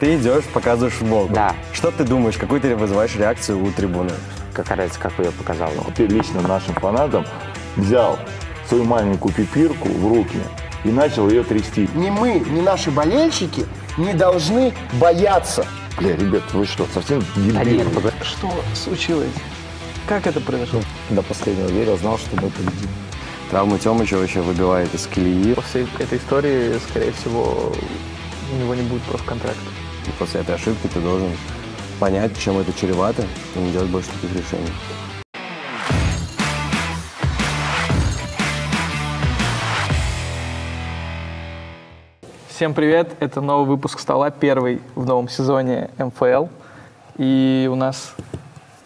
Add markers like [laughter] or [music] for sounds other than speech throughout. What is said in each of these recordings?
Ты идешь, показываешь футболку. Да. Что ты думаешь, какую ты вызываешь реакцию у трибуны? Как разница, как вы ее показал. Ты лично нашим фанатам взял свою маленькую пипирку в руки и начал ее трясти. Ни мы, ни наши болельщики не должны бояться. Бля, ребят, вы что, совсем Да дебилы? нет. Что случилось? Как это произошло? До последнего верил, знал, что мы победим. Травма Тёмыча вообще выбивает из колеи. После этой истории, скорее всего, у него не будет профконтракта. И после этой ошибки ты должен понять, чем это чревато, и не делать больше таких решений. Всем привет! Это новый выпуск «Стола», первый в новом сезоне МФЛ. И у нас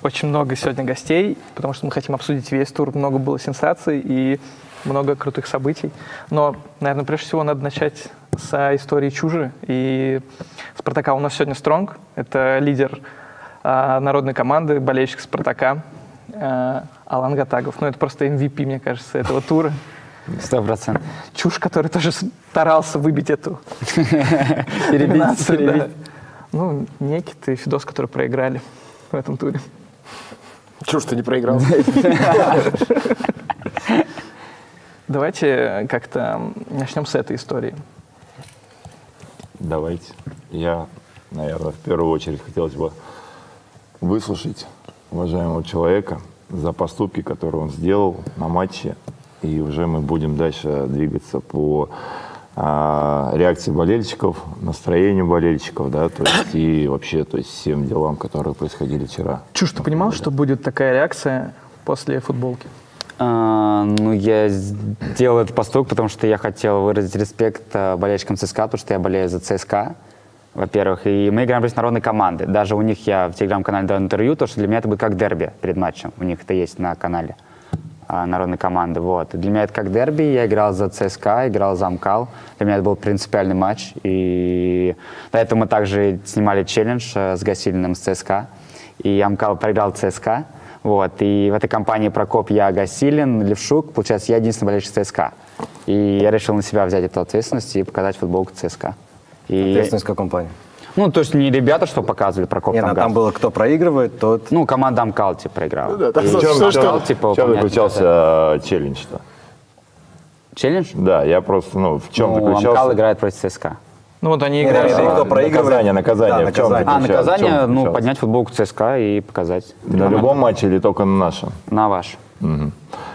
очень много сегодня гостей, потому что мы хотим обсудить весь тур. Много было сенсаций и много крутых событий. Но, наверное, прежде всего надо начать с истории Чужи и Спартака. У нас сегодня Стронг. Это лидер а, народной команды, болельщик Спартака а, Алан Гатагов. Ну, это просто MVP, мне кажется, этого тура. Сто процентов. Чушь, который тоже старался выбить эту [laughs] Перебить. Ну, Некит и Фидос, которые проиграли в этом туре. Чушь ты не проиграл. [laughs] Давайте как-то начнем с этой истории. Давайте. Я, наверное, в первую очередь хотелось бы выслушать уважаемого человека за поступки, которые он сделал на матче. И уже мы будем дальше двигаться по а, реакции болельщиков, настроению болельщиков, да, то есть и вообще, то есть всем делам, которые происходили вчера. Чушь, ты понимал, что будет такая реакция после футболки? А, ну, я сделал этот поступок, потому что я хотел выразить респект а, болельщикам ЦСКА, потому что я болею за ЦСКА, во-первых. И мы играем против народной команды. Даже у них я в телеграм-канале дал интервью, то что для меня это будет как дерби перед матчем. У них это есть на канале а, народной команды. Вот. Для меня это как дерби. Я играл за ЦСКА, играл за Амкал. Для меня это был принципиальный матч. И до этого мы также снимали челлендж с Гасилиным с ЦСКА. И Амкал проиграл ЦСКА. Вот. И в этой компании Прокоп, я, Гасилин, Левшук. Получается, я единственный болельщик ЦСКА. И я решил на себя взять эту ответственность и показать футболку ЦСКА. И, Ответственность в каком плане? ну, то есть не ребята, что показывали Прокоп Нет, ну, Тамгаз. там было, кто проигрывает, тот... Ну, команда Амкал, типа, проиграла. В И чем, в чем- Амкал, типа, чем заключался э, челлендж-то? Челлендж? Да, я просто, ну, в чем ну, заключался? Амкал играет против ЦСКА. Ну вот они Нет, играли. нет, кто А, проигрывает. Наказание, наказание. Да, в чем наказание. А, наказание, чем ну, заключалось? поднять футболку ЦСКА и показать. На любом матче или только на нашем? На ваш. Мгм.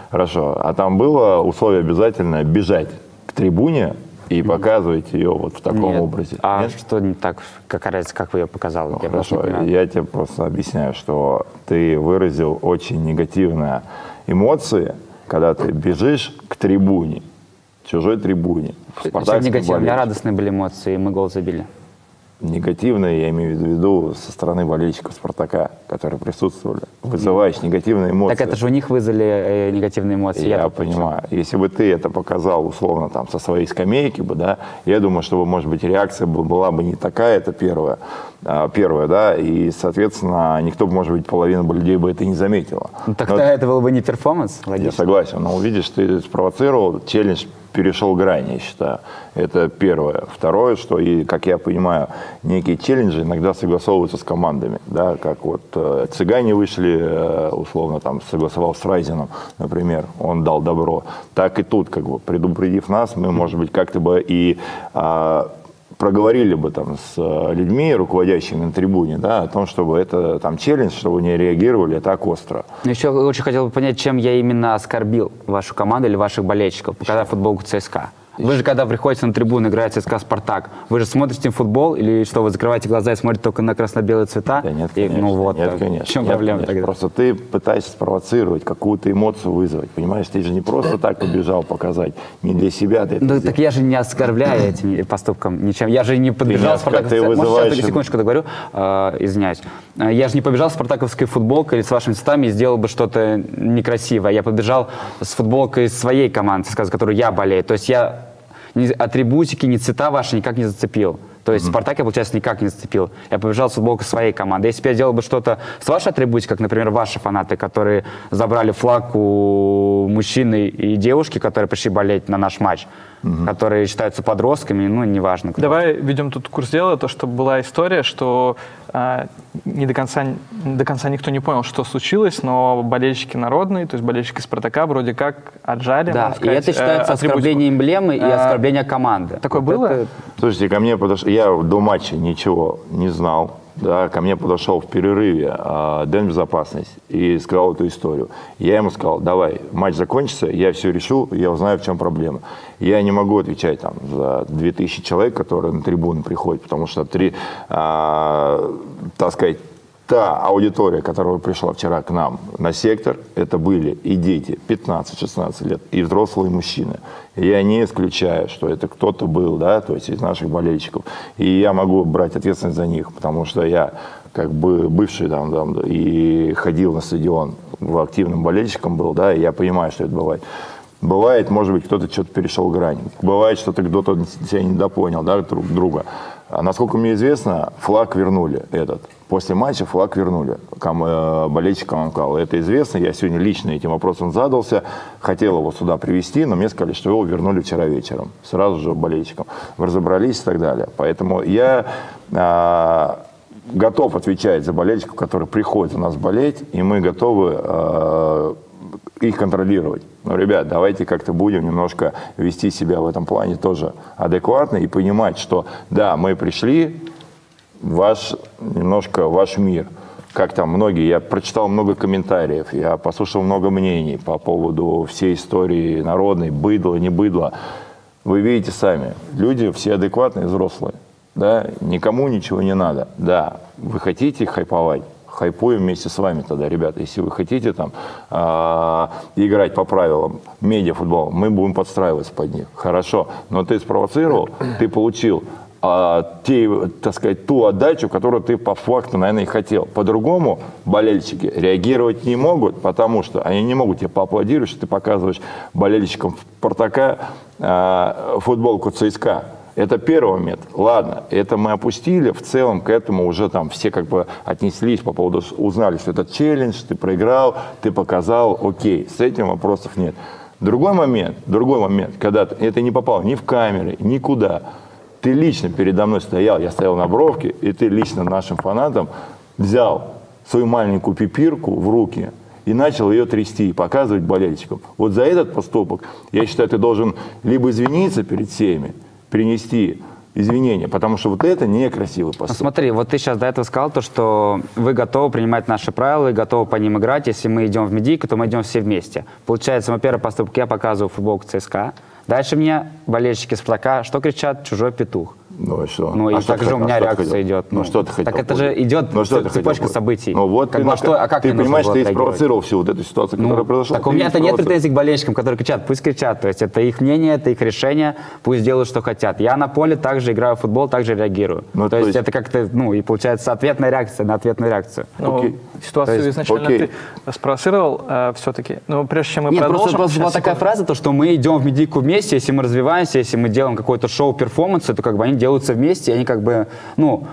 Хорошо. А там было условие обязательно бежать к трибуне и показывать ее вот в таком Нет. образе? А Нет? что не так, как разница, как вы ее показал? Ну, Я хорошо, я тебе просто объясняю, что ты выразил очень негативные эмоции, когда ты бежишь к трибуне, чужой трибуне. У меня болельщикам. радостные были эмоции, мы гол забили. Негативные, я имею в виду, со стороны болельщиков «Спартака», которые присутствовали. Вызываешь негативные эмоции. Так это же у них вызвали э, негативные эмоции. Я, чём? понимаю. Если бы ты это показал условно там со своей скамейки бы, да, я думаю, что, может быть, реакция бы- была бы не такая, это первое, первое, да, и, соответственно, никто, бы, может быть, половина людей бы это не заметила. Ну, так Но тогда это был бы не перформанс, я логично. согласен, но видишь, ты спровоцировал, челлендж перешел грань, я считаю. Это первое. Второе, что, и, как я понимаю, некие челленджи иногда согласовываются с командами, да, как вот э, цыгане вышли, э, условно, там, согласовал с Райзеном, например, он дал добро. Так и тут, как бы, предупредив нас, мы, может быть, как-то бы и а, проговорили бы там с э, людьми, руководящими на трибуне, да, о том, чтобы это там челлендж, чтобы не реагировали так остро. Еще очень хотел бы понять, чем я именно оскорбил вашу команду или ваших болельщиков, когда футболку ЦСКА. Вы же, когда приходите на трибуну, играет ЦСКА «Спартак», вы же смотрите футбол или что, вы закрываете глаза и смотрите только на красно-белые цвета? Да нет, И, конечно. ну вот, нет, конечно. в чем Нет, проблема конечно. тогда? Просто ты пытаешься спровоцировать, какую-то эмоцию вызвать. Понимаешь, ты же не просто так побежал показать. Не для себя ты это Ну, так я же не оскорбляю этим поступком ничем. Я же не подбежал в оскор- ты Может, вызываешь- сейчас, секундочку договорю, э, извиняюсь. Э, Я же не побежал с спартаковской футболкой или с вашими цветами и сделал бы что-то некрасивое. Я побежал с футболкой своей команды, с которой я болею. То есть я ни атрибутики, ни цвета ваши никак не зацепил. То есть Спартак я, получается, никак не зацепил. Я побежал с футболкой своей команды. Если бы я делал бы что-то с вашей атрибутикой, как, например, ваши фанаты, которые забрали флаг у мужчины и девушки, которые пришли болеть на наш матч, которые считаются подростками, ну, неважно. кто. Давай ведем тут курс дела, то, что была история, что а, не до конца, до конца никто не понял, что случилось, но болельщики народные, то есть болельщики Спартака вроде как отжали, Да, можно и сказать, это считается э, атрибутику. оскорбление эмблемы и А, оскорбление команды. такое Вот было? это- Слушайте, ко мне подошел, я до матча ничего не знал, да, ко мне подошел в перерыве э, Дэн безопасность и сказал эту историю. Я ему сказал, давай, матч закончится, я все решу, я узнаю, в чем проблема. Я не могу отвечать там за 2000 человек, которые на трибуны приходят, потому что три, а, так сказать, та аудитория, которая пришла вчера к нам на сектор, это были и дети 15-16 лет, и взрослые мужчины. Я не исключаю, что это кто-то был, да, то есть из наших болельщиков. И я могу брать ответственность за них, потому что я как бы бывший там, там и ходил на стадион, в активным болельщиком был, да, и я понимаю, что это бывает. Бывает, может быть, кто-то что-то перешел грань. Бывает, что-то кто-то себя недопонял, да, друг друга. А насколько мне известно, флаг вернули этот. После матча флаг вернули ком, э, болельщикам МКЛ. Это известно. Я сегодня лично этим вопросом задался. Хотел его сюда привезти, но мне сказали, что его вернули вчера вечером. Сразу же болельщикам. Разобрались и так далее. Поэтому я а, готов отвечать за болельщиков, которые приходят у нас болеть, и мы готовы э, их контролировать. Но, ребят, давайте как-то будем немножко вести себя в этом плане тоже адекватно и понимать, что да, мы пришли ваш, немножко ваш мир. Как там многие, я прочитал много комментариев, я послушал много мнений по поводу всей истории народной, быдло, не быдло. Вы видите сами, люди все адекватные, взрослые. Да? Никому ничего не надо. Да, вы хотите хайповать, хайпуем вместе с вами тогда, ребята. Если вы хотите там а, играть по правилам медиафутбола, мы будем подстраиваться под них. Хорошо. Но ты спровоцировал, ты получил а, те, так сказать, ту отдачу, которую ты по факту, наверное, и хотел. По-другому болельщики реагировать не могут, потому что они не могут тебе поаплодировать, что ты показываешь болельщикам Спартака а, футболку ЦСКА. Это первый момент. Ладно, это мы опустили. В целом к этому уже там все как бы отнеслись по поводу, узнали, что это челлендж, ты проиграл, ты показал, окей, с этим вопросов нет. Другой момент, другой момент, когда это не попало ни в камеры, никуда. Ты лично передо мной стоял, я стоял на бровке, и ты лично нашим фанатам взял свою маленькую пипирку в руки и начал ее трясти и показывать болельщикам. Вот за этот поступок, я считаю, ты должен либо извиниться перед всеми, принести извинения, потому что вот это некрасивый поступок. смотри, вот ты сейчас до этого сказал то, что вы готовы принимать наши правила и готовы по ним играть. Если мы идем в медийку, то мы идем все вместе. Получается, мой первый поступок, я показываю футболку ЦСКА. Дальше мне болельщики Спартака, что кричат? Чужой петух. Ну и что? Ну и А что также ты- у меня а ты реакция хотел? идет. Ну, что ты хотел? Так это же идет Ну, что ты цепочка хотел событий. Ну вот Как ты, бы, а что- а как ты понимаешь, ты спровоцировал всю вот эту ситуацию, Ну, которая произошла. так у Ты меня-то нет претензий к болельщикам, которые кричат, пусть кричат. То есть это их мнение, это их решение, пусть делают, что хотят. Я на поле также играю в футбол, также реагирую. Ну, то, то есть, есть- это как-то, ну, и получается ответная реакция на ответную реакцию. Ну, Окей. ситуацию есть, изначально окей. ты спровоцировал все-таки. Но прежде чем мы Нет, продолжим... просто, была такая фраза, то, что мы идем в медийку вместе, если мы развиваемся, если мы делаем какое-то шоу-перформанс, то как бы они делаются вместе, они как бы, ну,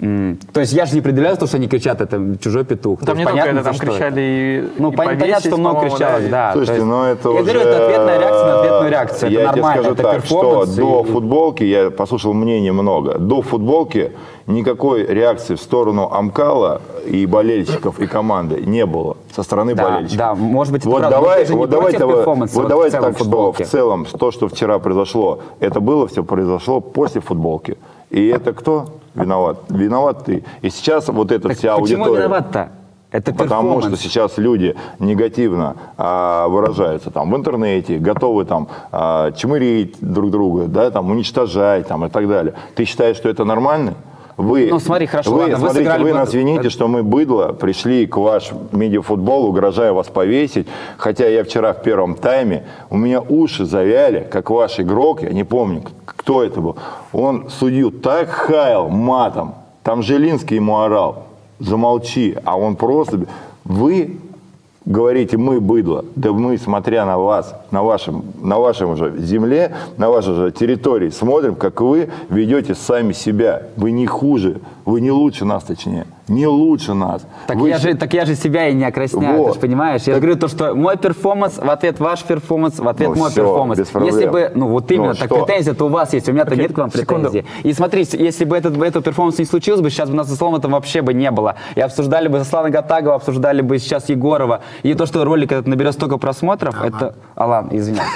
м, то есть я же не определяю то, что они кричат, это чужой петух. То Там есть не только понятно, это, там что кричали и Ну, и пон- понятно, повесить, что много и- да. Слушайте, то есть- ну это Я уже... говорю, это ответная реакция на ответную реакцию. Я это тебе нормально, скажу это так, что перформанс. до и- футболки, я послушал мнение много, до футболки никакой реакции в сторону Амкала и болельщиков, и команды не было со стороны Да, болельщиков. да, может быть, это вот правда. давай, Мы же не вот давай, против давай, перформанса вот вот давай в целом так, что футболки. в целом то, что вчера произошло, это было все произошло после футболки. И это кто виноват? Виноват ты. И сейчас вот эта Так вся почему аудитория... виноват-то? Это Потому что сейчас люди негативно а, выражаются там в интернете, готовы там а, чмырить друг друга, да, там уничтожать там и так далее. Ты считаешь, что это нормально? Вы, Ну, смотри, хорошо, вы, ладно, вы смотрите, сыграли вы бы- нас вините, что мы быдло пришли к ваш медиафутбол, угрожая вас повесить. Хотя я вчера в первом тайме, у меня уши завяли, как ваш игрок, я не помню, кто это был. Он судью так хаял матом, там Желинский ему орал, замолчи, а он просто... Вы говорите, мы быдло, да мы, смотря на вас, на вашем, на вашем же земле, на вашей же территории, смотрим, как вы ведете сами себя. Вы не хуже, вы не лучше нас, точнее. Не лучше нас. Так Вы я, же, так я же себя и не окрасняю, Вот. ты же понимаешь? Я же говорю то, что мой перформанс, в ответ ваш перформанс, в ответ Ну, мой всё, перформанс. без проблем. Если бы, ну вот именно, Ну, так что? претензия-то у вас есть, у меня-то нет к вам секунду. претензий. И смотрите, если бы этот, бы этот перформанс не случился бы, сейчас бы нас за столом этого вообще бы не было. И обсуждали бы Заслана Гатагова, обсуждали бы сейчас Егорова. И то, что ролик этот наберет столько просмотров, это... Алан, извиняюсь.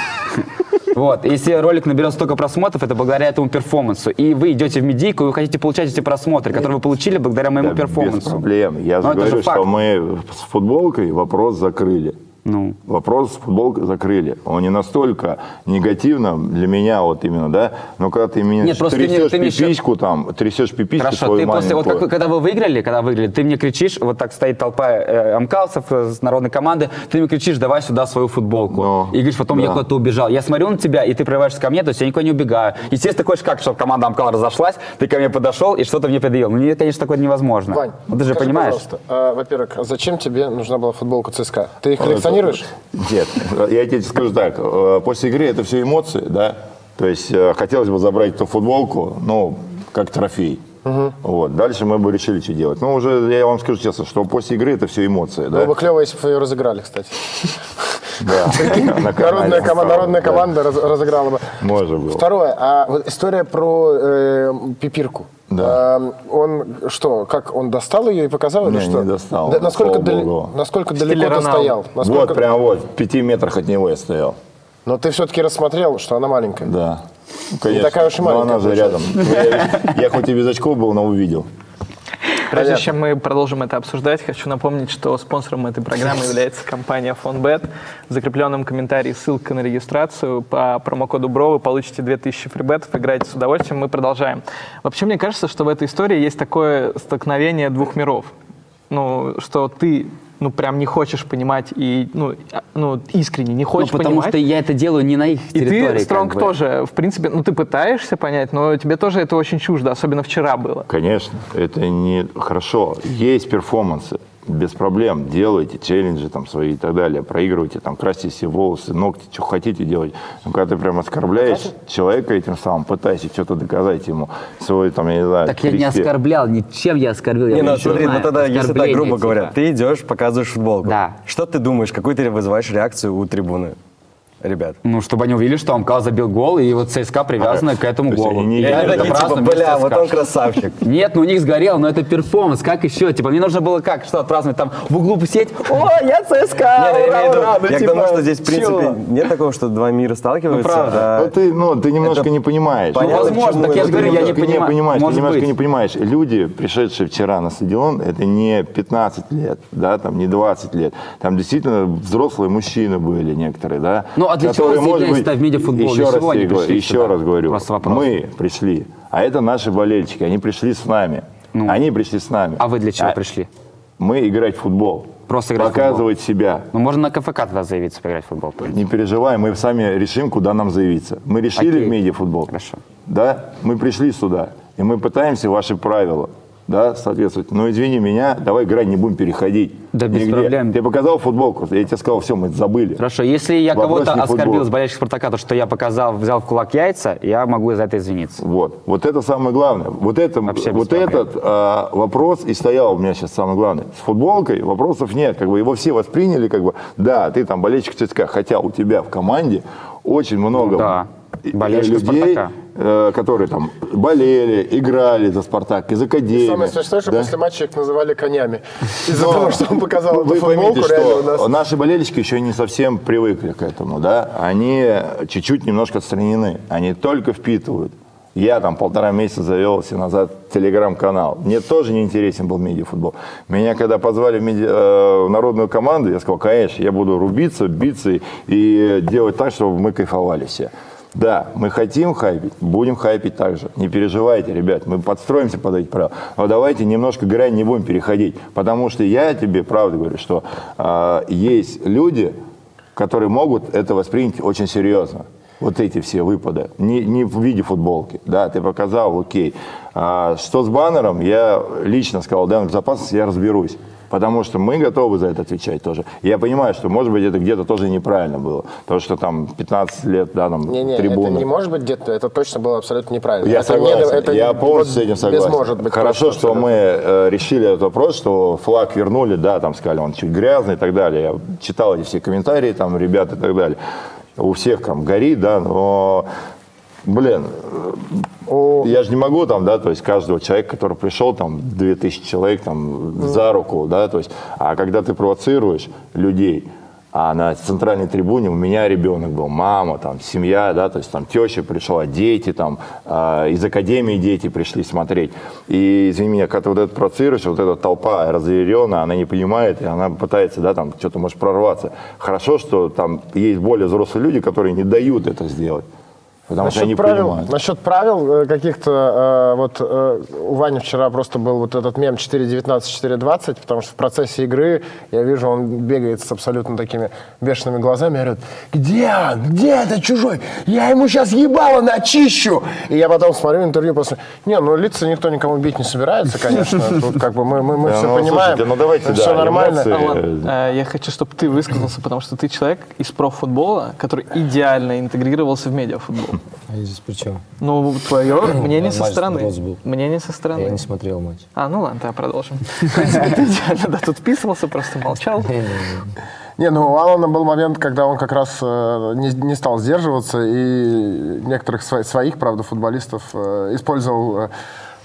Вот, если ролик наберет столько просмотров, это благодаря этому перформансу. И вы идете в медийку, и вы хотите получать эти просмотры, которые вы получили благодаря моему Да, перформансу. Без проблем. Я же же говорю, что мы с футболкой вопрос закрыли. Ну. Вопрос с футболкой закрыли. Он не настолько негативно для меня вот именно, да. Но когда ты меня Нет, просто ты мне- трясешь ты мне еще- пипиську там, трясешь пипиську Хорошо, свою ты после, вот как- когда вы выиграли, когда выиграли, ты мне кричишь, вот так стоит толпа э, амкалцев э, с народной команды, ты мне кричишь, давай сюда свою футболку. Ну, и говоришь, потом я да. куда-то убежал. Я смотрю на тебя, и ты прорываешься ко мне, то есть я никуда не убегаю. Естественно, ты хочешь как, чтобы команда Амкал разошлась, ты ко мне подошел и что-то мне предъявил. Ну, мне, конечно, такое невозможно. Вань, Вот ты же скажи, понимаешь. пожалуйста, а, во-первых, зачем тебе нужна была футболка ЦСКА? Ты их коллекционируешь? Нет, я тебе скажу так. э, После игры это все эмоции, да. То есть э, хотелось бы забрать эту футболку, ну, как трофей. Вот. Дальше мы бы решили, что делать. Ну, уже я вам скажу честно, что после игры это все эмоции, да. Было бы клево, если бы ее разыграли, кстати. Да. [laughs] Народная, да. команда раз- разыграла бы. Можно было. Второе, а вот история про э, пипирку. Да. А, он что, как он достал ее и показал или Не, что? не достал. Да, насколько, богу. насколько стиле далеко ты стоял? Насколько... Вот, прям вот, в пяти метрах от него я стоял. Но ты все-таки рассмотрел, что она маленькая. Да. Ну, конечно. такая уж и Но маленькая она же рядом. Я, я хоть и без очков был, но увидел. Прежде чем мы продолжим это обсуждать, хочу напомнить, что спонсором этой программы [laughs] является компания FonBet. В закрепленном комментарии ссылка на регистрацию. По промокоду БРО вы получите 2000 фрибетов. Играйте с удовольствием. Мы продолжаем. Вообще, мне кажется, что в этой истории есть такое столкновение двух миров. Ну, что ты ну, прям не хочешь понимать и, ну, ну искренне не Ну, хочешь потому понимать. что я это делаю не на их И территории. ты, Стронг, как бы. тоже, в принципе, ну, ты пытаешься понять, но тебе тоже это очень чуждо, особенно вчера было. Конечно, это не хорошо. Есть перформансы, без проблем. Делайте челленджи там свои и так далее. Проигрывайте, там, красьте себе волосы, ногти, что хотите делать. Но когда ты прям оскорбляешь человека этим самым, пытаешься что-то доказать ему, свой, там, я не знаю, Так я не оскорблял, ничем я оскорбил. я Не, ну ничего смотри, ну знаю. тогда, если так грубо типа. говоря, ты идешь, показываешь футболку. Да. Что ты думаешь, какую ты вызываешь реакцию у трибуны? Ребят. Ну, чтобы они увидели, что Амкал забил гол, и вот ЦСКА привязана к этому голу. они не играли, это типа, бля, вот он красавчик. [laughs] Нет, ну у них сгорел, но это перформанс, как еще? Типа, мне нужно было как, что отпраздновать, там, в углу посидеть, о, я ЦСКА, Нет, я ура, виду, ура!» Ну, я к типа, тому, что здесь, в принципе, чего? нет такого, что два мира сталкиваются. Ну, правда. а- Ну, ты, ну, ты немножко это не понимаешь. понятно, Ну, возможно, так я же говорю, я не понимаю. понимаешь. Может ты немножко быть. не понимаешь. Люди, пришедшие вчера на стадион, это не 15 лет, да, там, не 20 лет. Там действительно взрослые мужчины были некоторые, да. Ну, а для чего которые, вы может быть, в медиафутбол? Еще раз, чего говорю, еще раз говорю. Мы пришли, а это наши болельщики, они пришли с нами. Ну. Они пришли с нами. А вы для чего А пришли? Мы играть в футбол. Просто играть в Показывать себя. Ну, можно на КФК тогда заявиться, поиграть в футбол. Не переживай, мы сами решим, куда нам заявиться. Мы решили Окей. в медиафутбол. Хорошо. Да, мы пришли сюда, и мы пытаемся ваши правила да, соответствовать. Но извини меня, давай играть не будем переходить. Да без Нигде. проблем. Ты показал футболку, я тебе сказал, все, мы это забыли. Хорошо, если я кого-то оскорбил с болельщиков Спартака, то, что я показал, взял в кулак яйца, я могу за это извиниться. Вот, вот это самое главное. Вот, это, Вообще вот этот а, вопрос и стоял у меня сейчас самый главный. С футболкой вопросов нет. Как бы его все восприняли, как бы, да, ты там болельщик ЦСКА, хотя у тебя в команде очень много Ну да, э, болельщиков людей, «Спартака». э, которые там болели, играли за Спартак, из академии. Самое смешное, что да? после матча их называли конями. [laughs] Из-за того, что он показал эту Вы футболку, поймите, реально у что нас... наши болельщики еще не совсем привыкли к этому, да? Они чуть-чуть немножко отстранены, они только впитывают. Я там полтора месяца завел себе назад телеграм-канал. Мне тоже не интересен был медиафутбол. Меня когда позвали в, меди- э, в народную команду, я сказал, конечно, я буду рубиться, биться и, и делать так, чтобы мы кайфовали все. Да, мы хотим хайпить, будем хайпить также. Не переживайте, ребят, мы подстроимся под эти правила. Но давайте немножко грань не будем переходить. Потому что я тебе правда говорю, что а, есть люди, которые могут это воспринять очень серьезно. Вот эти все выпады. Не, не в виде футболки. Да, ты показал, окей. А, что с баннером, я лично сказал, да, безопасности я разберусь. Потому что мы готовы за это отвечать тоже. Я понимаю, что, может быть, это где-то тоже неправильно было. То, что там 15 лет, да, там, Не-не, трибуны. это не может быть где-то, это точно было абсолютно неправильно. Я это не- согласен, это я не- полностью с этим согласен. может быть. Хорошо, точно что абсолютно. мы э, решили этот вопрос, что флаг вернули, да, там сказали, он чуть грязный и так далее. Я читал эти все комментарии, там, ребят и так далее. У всех там горит, да, но, блин, я же не могу там, да, то есть каждого человека, который пришел, там, 2000 человек, там, за руку, да, то есть, а когда ты провоцируешь людей, а на центральной трибуне у меня ребенок был, мама, там, семья, да, то есть там теща пришла, дети, там, а, из академии дети пришли смотреть. И, извини меня, когда ты вот это провоцируешь, вот эта толпа разъяренная, она не понимает, и она пытается, да, там, что-то может прорваться. Хорошо, что там есть более взрослые люди, которые не дают это сделать. Потому что они Насчет правил, понимают. насчет правил э, каких-то, э, вот э, у Вани вчера просто был вот этот мем 4.19-4.20, потому что в процессе игры я вижу, он бегает с абсолютно такими бешеными глазами и говорит, где он? Где этот чужой? Я ему сейчас ебало начищу! И я потом смотрю интервью после, не, ну лица никто никому бить не собирается, конечно, [laughs] тут как бы мы, мы, мы Да, все ну, понимаем, слушайте, ну, давайте, все да, нормально. эмоции. Э, я хочу, чтобы ты высказался, потому что ты человек из профутбола, который идеально интегрировался в медиафутбол. А я здесь при чем? Ну, твое мнение со стороны. Был. Мнение со Я стороны. не смотрел матч. А, ну ладно, тогда продолжим. [laughs] Да, тут вписывался, просто молчал. Не, ну у Алана был момент, когда он как раз э, не, не стал сдерживаться и некоторых сво- своих, правда, футболистов э, использовал э,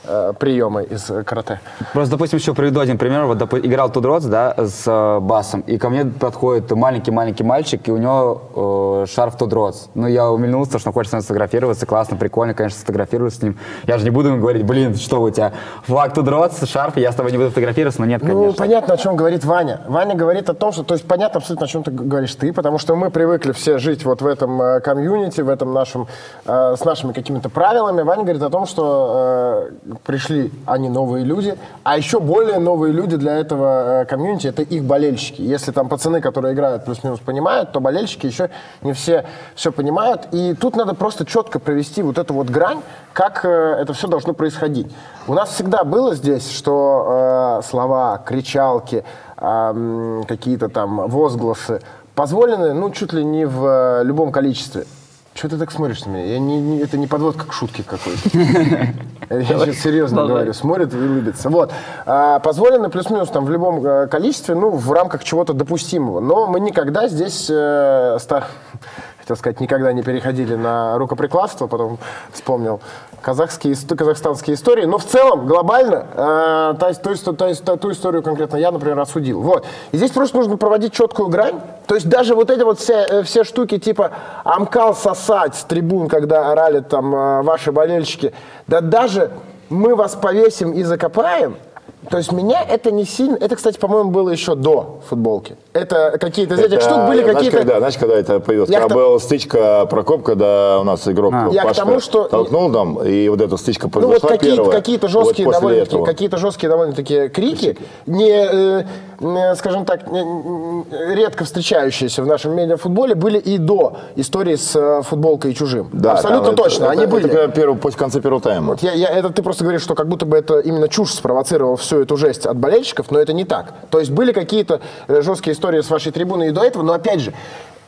э, приемы из э, карате. Просто, допустим, еще приведу один пример. Вот, допу- играл Тудроц, да, с э, басом, и ко мне подходит маленький-маленький мальчик, и у него э, шарф Тудроц. Ну, я умильнулся, что он хочет со мной сфотографироваться, классно, прикольно, конечно, сфотографируюсь с ним. Я же не буду ему говорить, блин, что у тебя, флаг Тудроц, шарф, я с тобой не буду фотографироваться, но нет, Ну, конечно. понятно, о чем говорит Ваня. Ваня говорит о том, что, то есть понятно абсолютно, о чем ты говоришь ты, потому что мы привыкли все жить вот в этом э, комьюнити, в этом нашем, э, с нашими какими-то правилами. Ваня говорит о том, что э, пришли они новые люди, а еще более новые люди для этого э, комьюнити это их болельщики. Если там пацаны, которые играют плюс-минус понимают, то болельщики еще не все все понимают. И тут надо просто четко провести вот эту вот грань, как э, это все должно происходить. У нас всегда было здесь, что э, слова, кричалки, м, какие-то там возгласы позволены, ну, чуть ли не в э, любом количестве. Что ты так смотришь на меня? Я не, не- это не подводка к шутке какой-то. Я сейчас серьезно говорю. Смотрит и улыбится. Вот. А, Позволено плюс-минус там в любом э, количестве, ну, в рамках чего-то допустимого. Но мы никогда здесь, хотел сказать, никогда не переходили на рукоприкладство, потом вспомнил казахские, казахстанские истории. Но в целом, глобально, э, та ту, ис- та- ту историю конкретно я, например, осудил. Вот. И здесь просто нужно проводить четкую грань. То есть даже вот эти вот все, э, все штуки типа «Амкал сосать» с трибун, когда орали там э, ваши болельщики, да даже мы вас повесим и закопаем, то есть меня это не сильно... Это, кстати, по-моему, было еще до футболки. Это какие-то из этих штук были знаешь, какие-то... когда, знаешь, когда это появилось? Я когда к была стычка Прокоп, когда у нас игрок Я к Пашка тому, что- толкнул там, и вот эта стычка Ну произошла вот какие-то, какие-то Вот жесткие, после довольно-таки, какие-то жесткие довольно-таки крики, не, э, скажем так, редко встречающиеся в нашем медиафутболе, были и до истории с э, футболкой и чужим. Да, Абсолютно это- точно, это- они это были. когда первый- после конца первого тайма. Вот я, я- это ты просто говоришь, что как будто бы это именно чушь спровоцировал всю эту жесть от болельщиков, но это не так. То есть были какие-то э, жесткие истории с вашей трибуны и до этого, но опять же, э,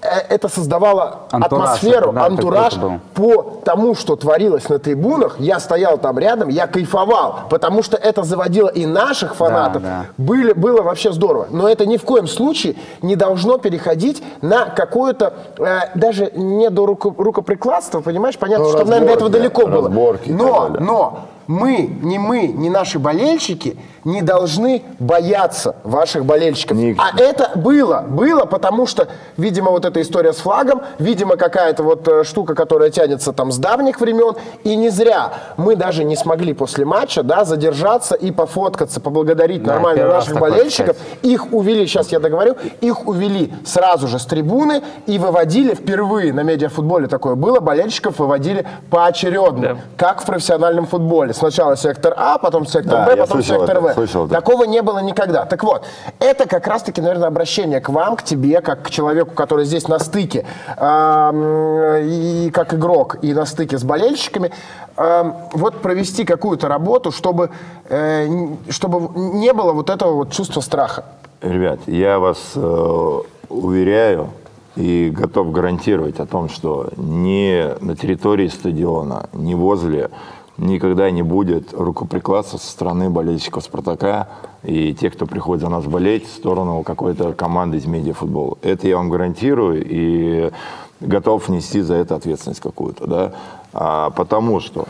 это создавало Антураж, атмосферу, да, антураж по тому, что творилось на трибунах. Я стоял там рядом, я кайфовал, потому что это заводило и наших фанатов. да. Были, было вообще здорово. Но это ни в коем случае не должно переходить на какое-то, э, даже не до руко- рукоприкладства, понимаешь? Понятно, Ну, что, наверное, до этого разборки, далеко было. разборки и Но, далее. но мы, не мы, не наши болельщики не должны бояться ваших болельщиков. Ник- А это было, было, потому что, видимо, вот эта история с флагом, видимо, какая-то вот э, штука, которая тянется там с давних времен, и не зря мы даже не смогли после матча, да, задержаться и пофоткаться, поблагодарить Да, нормально наших болельщиков. кстати. Их увели, сейчас я договорю, их увели сразу же с трибуны и выводили впервые на медиафутболе такое было, болельщиков выводили поочередно, Да. как в профессиональном футболе. Сначала сектор А, потом сектор Да, Б, потом сектор это, В. слышал. Такого не было никогда. Так вот, это как раз-таки, наверное, обращение к вам, к тебе, как к человеку, который здесь на стыке, эм, и как игрок, и на стыке с болельщиками, эм, вот провести какую-то работу, чтобы, э, чтобы не было вот этого вот чувства страха. Ребят, я вас э, уверяю и готов гарантировать о том, что ни на территории стадиона, ни возле никогда не будет рукоприкладства со стороны болельщиков «Спартака» и тех, кто приходит за нас болеть в сторону какой-то команды из медиафутбола. Это я вам гарантирую и готов нести за это ответственность какую-то, да, А, потому что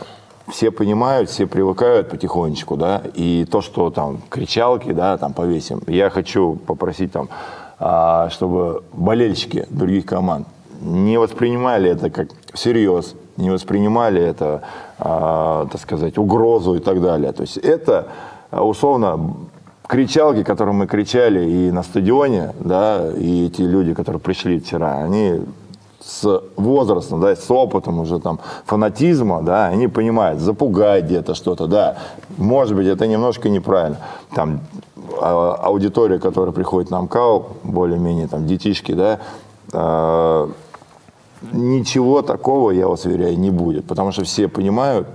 все понимают, все привыкают потихонечку, да, и то, что там кричалки, да, там повесим. Я хочу попросить там, а, чтобы болельщики других команд не воспринимали это как всерьез, не воспринимали это, а, так сказать, угрозу и так далее. То есть это а, условно кричалки, которые мы кричали и на стадионе, да, и эти люди, которые пришли вчера, они с возрастом, да, с опытом уже там фанатизма, да, они понимают, запугать где-то что-то, да, может быть, это немножко неправильно. Там а, аудитория, которая приходит на МКАУ, более-менее там детишки, да, а, ничего такого, я вас уверяю, не будет, потому что все понимают,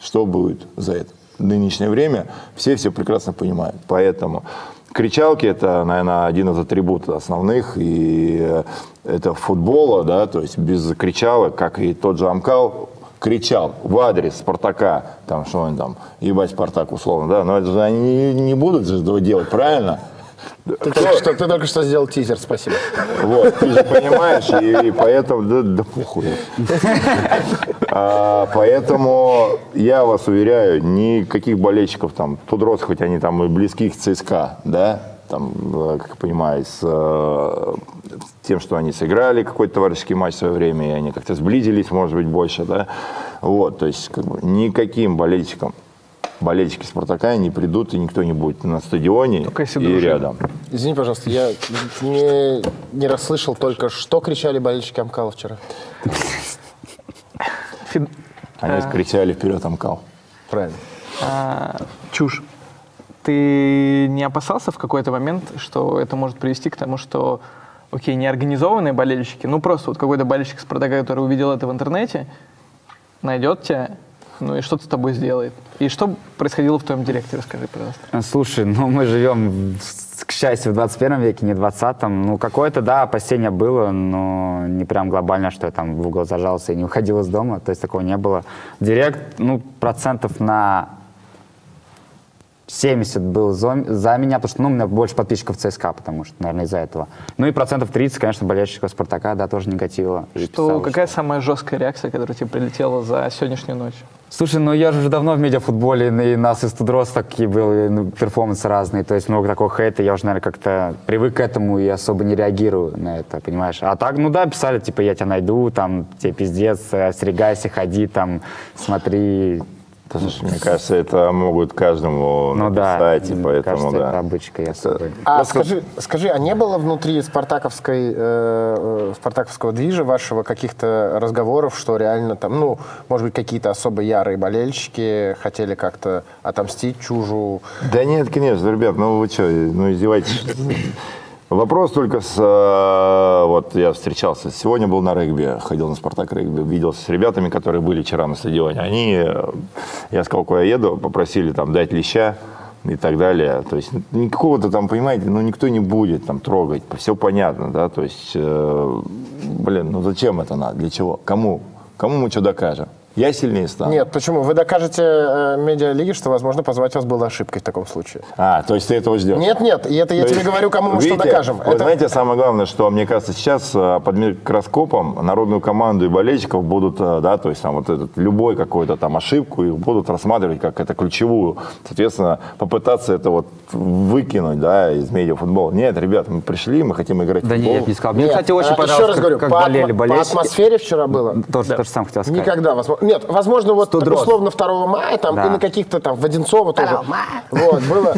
что будет за это. В нынешнее время все все прекрасно понимают. Поэтому кричалки – это, наверное, один из атрибутов основных. И это футбола, да, то есть без кричалок, как и тот же Амкал, кричал в адрес Спартака, там, что он там, ебать Спартак условно, да, но это же они не будут же этого делать, правильно? Ты только, что, ты только что сделал тизер, спасибо. Вот, ты же понимаешь, и, и поэтому, да, да похуй. А, поэтому я вас уверяю, никаких болельщиков там, 2DROTS, хоть они там и близки к ЦСКА, да, там, э, как я понимаю, с э, тем, что они сыграли какой-то товарищеский матч в свое время, и они как-то сблизились, может быть, больше, да, вот, то есть, как бы, никаким болельщикам болельщики Спартака не придут, и никто не будет на стадионе Только если и дружили. рядом. Извини, пожалуйста, я не, не расслышал только, что кричали болельщики Амкала вчера. Они кричали вперед Амкал. Правильно. а, чушь. Ты не опасался в какой-то момент, что это может привести к тому, что, окей, неорганизованные болельщики, ну просто вот какой-то болельщик Спартака, который увидел это в интернете, найдет тебя, ну и что-то с тобой сделает. И что происходило в твоем директе, расскажи, пожалуйста. Слушай, ну мы живем, к счастью, в 21 веке, не в 20-м. Ну, какое-то, да, опасение было, но не прям глобально, что я там в угол зажался и не уходил из дома. То есть такого не было. Директ, ну, процентов на 70 был за, за меня, потому что, ну, у меня больше подписчиков ЦСКА, потому что, наверное, из-за этого. Ну и процентов 30, конечно, болельщиков Спартака, да, тоже негатива. Что, писал, какая самая жесткая реакция, которая тебе прилетела за сегодняшнюю ночь? Слушай, ну я же уже давно в медиафутболе, и нас из 2DROTS такие были ну, перформансы разные, то есть много такого хейта, я уже, наверное, как-то привык к этому и особо не реагирую на это, понимаешь? А так, ну да, писали, типа, я тебя найду, там, тебе пиздец, остерегайся, ходи, там, смотри. Да, слушай, мне кажется, это могут каждому Ну да, написать, и м, поэтому, кажется, да. это обычка, я особо... А скажи, скажи, а не было внутри спартаковской, э, э, спартаковского движа вашего каких-то разговоров, что реально там, ну, может быть, какие-то особо ярые болельщики хотели как-то отомстить чужу? Да нет, конечно, ребят, ну вы что, ну издеваетесь. Вопрос только с... э, Вот я встречался, сегодня был на регби, ходил на «Спартак» регби, виделся с ребятами, которые были вчера на стадионе. Они, э, я сказал, куда я еду, попросили там дать леща и так далее. То есть никакого-то там, понимаете, ну никто не будет там трогать, все понятно, да, то есть, э, блин, ну зачем это надо, для чего, кому, кому мы что докажем? Я сильнее стану. Нет, почему? Вы докажете э, медиалиге, что, возможно, позвать вас было ошибкой в таком случае. А, то есть ты этого ждешь? Нет, нет, и это я То тебе есть, говорю, кому мы что видите, докажем. Вот Это- знаете, самое главное, что мне кажется, сейчас э, под микроскопом народную команду и болельщиков будут, э, да, то есть там вот этот, любой какой-то там ошибку их будут рассматривать как это ключевую. Соответственно, попытаться это вот выкинуть, да, из медиафутбола. Нет, ребят, мы пришли, мы хотим играть в Да футбол. нет, не сказал. Мне, Нет, кстати, очень а, понравилось, Еще раз как, говорю, как по, болели атмо- по болельщики. атмосфере вчера было. Тоже, то же самое хотел сказать. Никогда. возможно- Нет, возможно, вот так условно 2 мая, там, Да. и на каких-то там, в Одинцово тоже. Вот, было.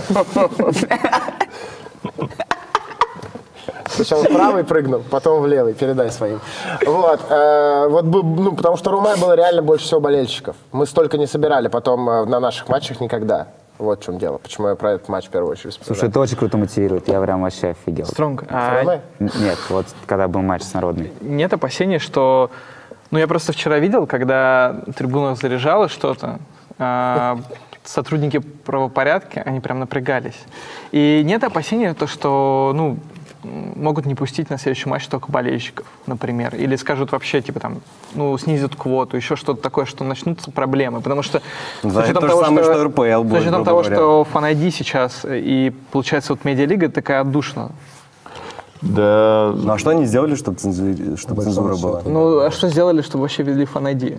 Сначала в правый прыгну, потом в левый, передай своим. Вот, э, вот ну, потому что Румай было реально больше всего болельщиков. Мы столько не собирали потом э, на наших матчах никогда. Вот в чем дело. Почему я про этот матч в первую очередь Слушай, вспоминаю. это очень круто мотивирует. Я прям вообще офигел. Стронг. А Нет, вот когда был матч с народной. нет опасений, что... Ну, я просто вчера видел, когда трибуна заряжала что-то, а, сотрудники правопорядка, они прям напрягались. И нет опасения, то, что, ну, могут не пустить на следующий матч только болельщиков, например. Или скажут вообще, типа, там, ну, снизят квоту, еще что-то такое, что начнутся проблемы. Потому что... Да, с учетом то же самое, что РПЛ будет, С учетом грубо того, говоря. что фанайди сейчас, и, получается, вот медиалига такая отдушина. Да, Ну а что они сделали, чтобы, цензури- чтобы цензура была? Ну, а что сделали, чтобы вообще ввели фанайди?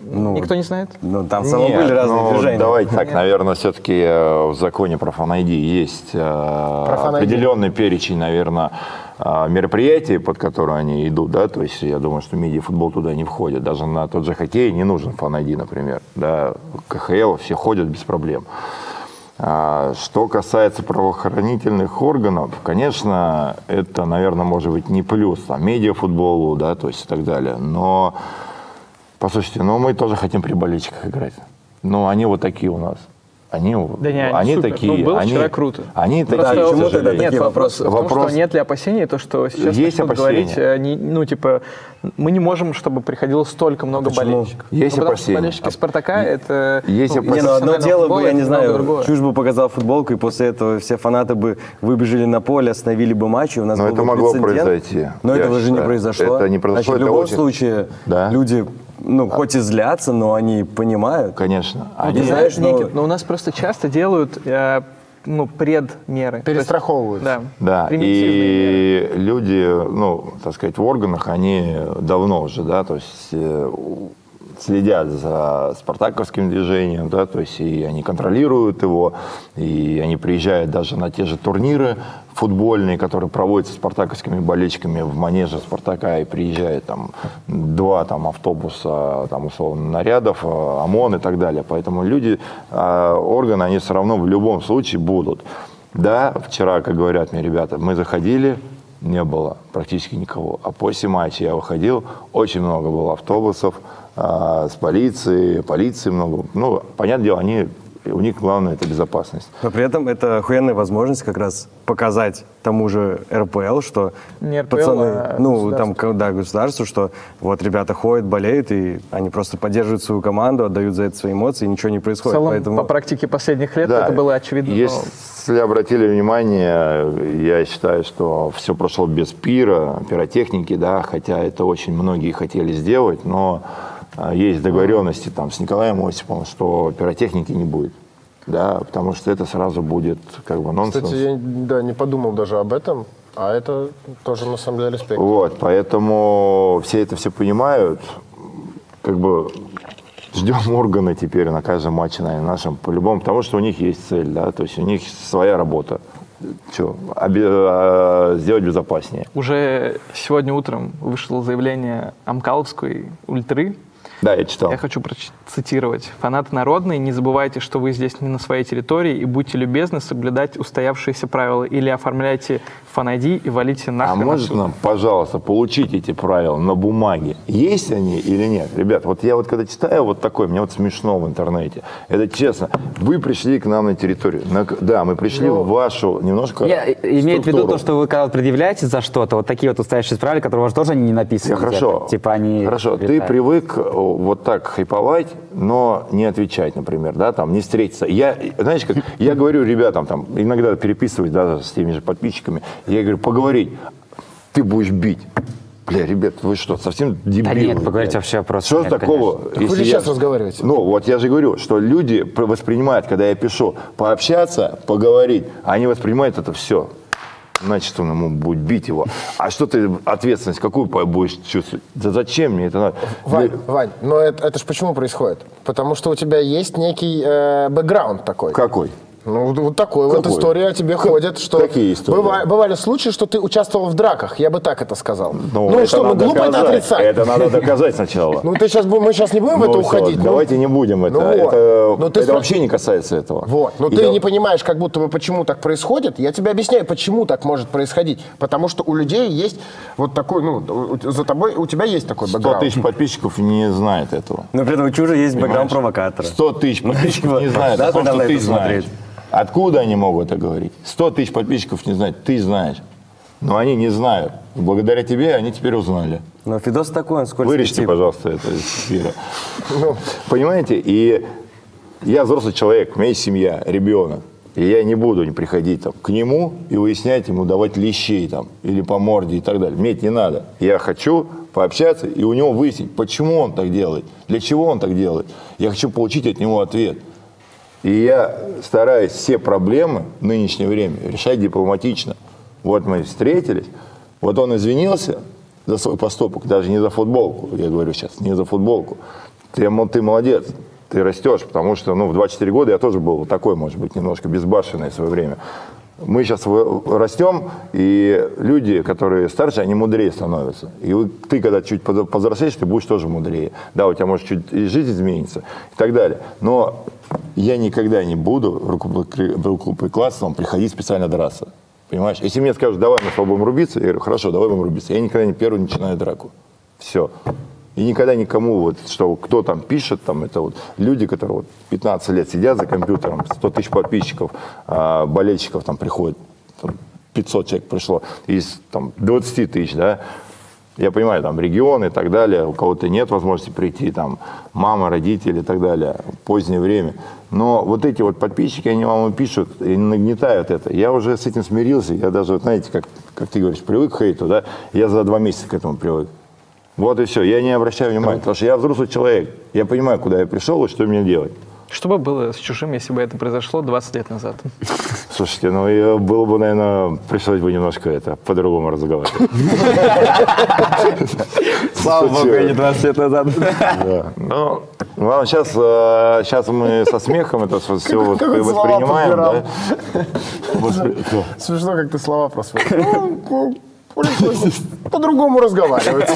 Ну, Никто не знает? Ну, там равно Нет, были разные ну, движения. Давайте так, наверное, все-таки э, в законе про фан есть э, ID. определенный перечень, наверное, э, мероприятий, под которые они идут, да, то есть я думаю, что медиафутбол туда не входит. Даже на тот же хоккей не нужен фан например, да, КХЛ все ходят без проблем. А, Что касается правоохранительных органов, конечно, это, наверное, может быть не плюс там, медиафутболу, да, то есть и так далее. Но, послушайте, ну мы тоже хотим при болельщиках играть. Ну, они вот такие у нас. Они, Да не, они супер. такие. Ну, было они, вчера круто. Они Просто такие, почему тогда. Нет, такие вопрос, вопросы? в том, Вопрос- что нет ли опасений, то, что сейчас Есть опасения. говорить, э, не- ну, типа, мы не можем, чтобы приходило столько много Почему? болельщиков. Есть Ну, опасения. болельщики Спартака, это... Есть ну, опасения. Не, ну одно дело бы, я не знаю. Чушь бы показал футболку, и после этого все фанаты бы выбежали на поле, остановили бы матч, и у нас Но был это бы могло прецедент. произойти, Но этого же не произошло. Это не произошло, Значит, в любом очень- случае Да. люди, ну, хоть и злятся, но они понимают. Конечно. Ну, Они, ты знаешь, но- Никит, но у нас просто часто делают э, ну, предмеры. Перестраховываются. Да. Да, Примитивные меры. и люди, ну, так сказать, в органах, они давно уже, да, то есть э, следят за спартаковским движением, да, то есть и они контролируют его, и они приезжают даже на те же турниры футбольные, которые проводятся спартаковскими болельщиками в манеже Спартака, и приезжает там два там автобуса, там условно нарядов, э, ОМОН и так далее. Поэтому люди, э, органы, они все равно в любом случае будут. Да, вчера, как говорят мне ребята, мы заходили, не было практически никого. А после матча я выходил, очень много было автобусов а, с полицией, полиции много. Ну, понятное дело, они, у них главное это безопасность. Но при этом это охуенная возможность как раз показать тому же РПЛ, что Не РПЛ, пацаны, а ну, государство. там, да, государству, что вот ребята ходят, болеют, и они просто поддерживают свою команду, отдают за это свои эмоции, и ничего не В происходит. целом, Поэтому... по практике последних лет Да, это было очевидно. но- Если обратили внимание, я считаю, что все прошло без пира, пиротехники, да, хотя это очень многие хотели сделать, но есть договоренности там с Николаем Осиповым, что пиротехники не будет. Да, потому что это сразу будет как бы нонсенс. Кстати, я да, не подумал даже об этом, а это тоже на самом деле респект. Вот, поэтому все это все понимают. Как бы ждем [laughs] органы теперь на каждом матче, наверное, нашем, по-любому, потому что у них есть цель, да, то есть у них своя работа. Че, сделать безопаснее. Уже сегодня утром вышло заявление Амкаловской ультры. Да, я читал. Я хочу процитировать. Фанаты народные, не забывайте, что вы здесь не на своей территории, и будьте любезны соблюдать устоявшиеся правила. Или оформляйте фанайди и валите А нахрен может отсюда. нам, пожалуйста, получить эти правила на бумаге? Есть они или нет? Ребят, вот я вот когда читаю вот такое, мне вот смешно в интернете. Это честно. Вы пришли к нам на территорию. На да, мы пришли в вашу немножко Я имею в виду то, что вы когда предъявляете за что-то, вот такие вот устоящие правила, которые у вас тоже не написаны. Все хорошо. Типа они... Хорошо, ты привык э, вот так хайповать, но не отвечать, например, да, там, не встретиться. Я, знаешь, как, я говорю ребятам, там, иногда переписываюсь даже с теми же подписчиками, я говорю, поговорить, ты будешь бить. Бля, ребят, вы что, совсем дебилы? нет, поговорить вообще просто Что нет, такого? Так вы если же я- сейчас разговариваете. Ну, вот я же говорю, что люди пр- воспринимают, когда я пишу, пообщаться, поговорить, они воспринимают это все. Значит, он ему будет бить его. А что ты ответственность какую будешь чувствовать? Да зачем мне это надо? Вань, Для- Вань, но это, это же почему происходит? Потому что у тебя есть некий э, бэкграунд такой. Какой? Ну, вот такой вот Какой? история о тебе ходит, что... какие истории? Быва- бывали случаи, что ты участвовал в драках, я бы так это сказал. Ну, это чтобы надо глупо это доказать. отрицать. Это надо доказать сначала. Ну, ты сейчас, мы сейчас не будем в это Ну, всё, уходить. ну. Давайте не будем это. Ну вот. Это, Ну, это вообще не касается этого. Вот. Но И ты не понимаешь, как будто бы, почему так происходит. Я тебе объясняю, почему так может происходить. Потому что у людей есть вот такой, ну, за тобой, у тебя есть такой 100 бэкграунд. тысяч подписчиков не знает этого. Но при этом у Чужа есть бэкграунд провокатора. 100 тысяч подписчиков не знают Да, о том, куда Откуда они могут это говорить? 100 тысяч подписчиков не знают, ты знаешь. Но они не знают. И благодаря тебе они теперь узнали. Но Фидос такой, он скользкий Вырежьте, тип. пожалуйста, это из эфира. Понимаете? И я взрослый человек, у меня есть семья, ребенок. И я не буду приходить там, к нему и выяснять ему, давать лещей там, или по морде и так далее. Мне это не надо. Я хочу пообщаться и у него выяснить, почему он так делает, для чего он так делает. Я хочу получить от него ответ. И я стараюсь все проблемы нынешнее время решать дипломатично. Вот мы встретились, вот он извинился за свой поступок, даже не за футболку, я говорю сейчас, не за футболку. Ты, ты молодец, ты растешь, потому что ну, в 24 года я тоже был такой, может быть, немножко безбашенный в свое время. Мы сейчас растем, и люди, которые старше, они мудрее становятся. И ты, когда чуть повзрослеешь, ты будешь тоже мудрее. Да, у тебя может чуть и жизнь изменится и так далее. Но я никогда не буду рукоприкла- рукоприкладством приходить специально драться. Понимаешь? Если мне скажут, давай мы с тобой будем рубиться, я говорю, хорошо, давай будем рубиться. Я никогда не первый начинаю драку. Все. И никогда никому, вот, что кто там пишет, там, это вот люди, которые вот 15 лет сидят за компьютером, 100 тысяч подписчиков, а, болельщиков там приходит, там, 500 человек пришло, из там, 20 тысяч, да, я понимаю, там регионы и так далее, у кого-то нет возможности прийти, там мама, родители и так далее, позднее время. Но вот эти вот подписчики, они вам пишут и нагнетают это. Я уже с этим смирился, я даже, вот, знаете, как, как ты говоришь, привык к хейту, да, я за два месяца к этому привык. Вот и все, я не обращаю внимания, потому что я взрослый человек, я понимаю, куда я пришел и что мне делать. Что бы было с чужим, если бы это произошло 20 лет назад? [laughs] Слушайте, ну и было бы, наверное, пришлось бы немножко это по-другому разговаривать. [laughs] Слава богу, я не 20 лет назад. [laughs] Да. Ну, ладно, сейчас, сейчас мы со смехом это все воспринимаем. Смешно, как ты слова просто... По-другому разговаривать.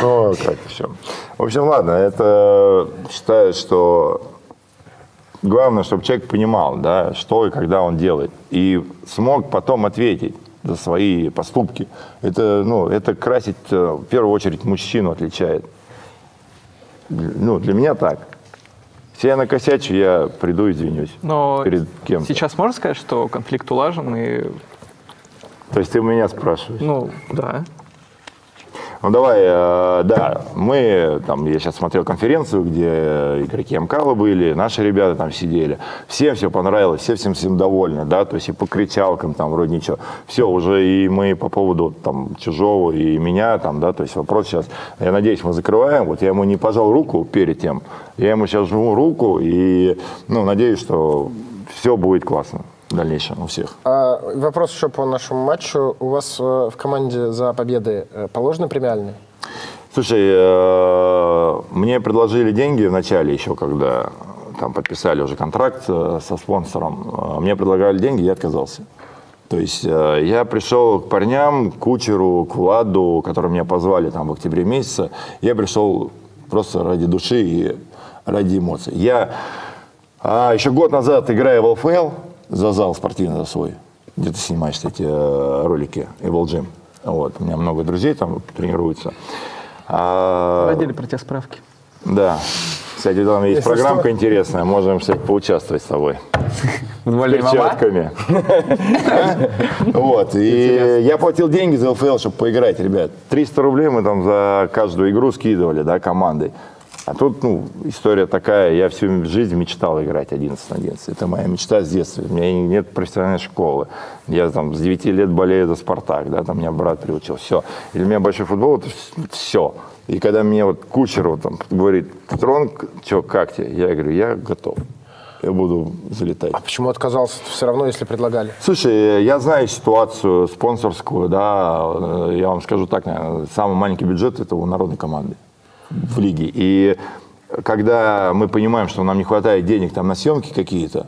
Ну, [laughs] как все. В общем, ладно, это считаю, что главное, чтобы человек понимал, да, что и когда он делает. И смог потом ответить за свои поступки. Это, ну, это красить, э, в первую очередь, мужчину отличает. Ну, для меня так. Если я накосячу, я приду и извинюсь Но перед кем-то. сейчас можно сказать, что конфликт улажен и, То есть ты у меня спрашиваешь? ну, да. Ну давай, э, да, мы, там, я сейчас смотрел конференцию, где игроки МКАЛа были, наши ребята там сидели, всем все понравилось, все всем всем довольны, да, то есть и по кричалкам там вроде ничего, все, уже и мы по поводу там чужого и меня там, да, то есть вопрос сейчас, я надеюсь, мы закрываем, вот я ему не пожал руку перед тем, я ему сейчас жму руку и, ну, надеюсь, что все будет классно в дальнейшем у всех. А, вопрос еще по нашему матчу. У вас э, в команде за победы э, положены премиальные? Слушай, э, мне предложили деньги в начале еще, когда там подписали уже контракт со спонсором. Э, Мне предлагали деньги, я отказался. То есть я пришел к парням, к Кучеру, к Владу, которые меня позвали там в октябре месяце. Я пришел просто ради души и ради эмоций. Я а, еще год назад, играя в ЛФЛ, за зал спортивный за свой, где ты снимаешь эти э, ролики, Evil Gym. Вот, у меня много друзей там тренируются. А, Проводили про тебя справки. да. Кстати, там есть Если программка что. интересная, можем, кстати, поучаствовать с тобой. Мама? Перчатками. Вот. И я платил деньги за ЛФЛ, чтобы поиграть, ребят. 300 рублей мы там за каждую игру скидывали, да, командой. А тут, ну, история такая, я всю жизнь мечтал играть 11 на 11. Это моя мечта с детства. У меня нет профессиональной школы. Я там с 9 лет болею за «Спартак», да, там меня брат приучил. Все. И для меня большой футбол – это все. И когда мне вот кучер вот там говорит, Тронг, что, как тебе? Я говорю, я готов. Я буду залетать. А почему отказался все равно, если предлагали? Слушай, я знаю ситуацию спонсорскую, да, э, я вам скажу так, наверное, самый маленький бюджет это у народной команды в лиге. И когда мы понимаем, что нам не хватает денег там на съемки какие-то,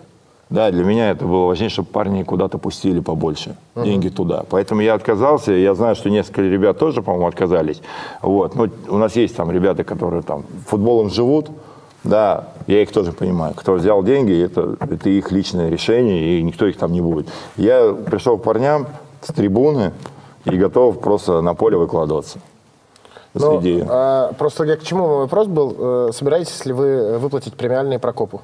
Да, для меня это было важнее, чтобы парни куда-то пустили побольше, деньги туда. Поэтому я отказался, я знаю, что несколько ребят тоже, по-моему, отказались. Вот. Но у нас есть там ребята, которые там футболом живут, да, я их тоже понимаю. Кто взял деньги, это, это их личное решение, и никто их там не будет. Я пришел к парням с трибуны и готов просто на поле выкладываться. Среди... а, просто я к чему мой вопрос был? Э, собираетесь ли вы выплатить премиальные Прокопу?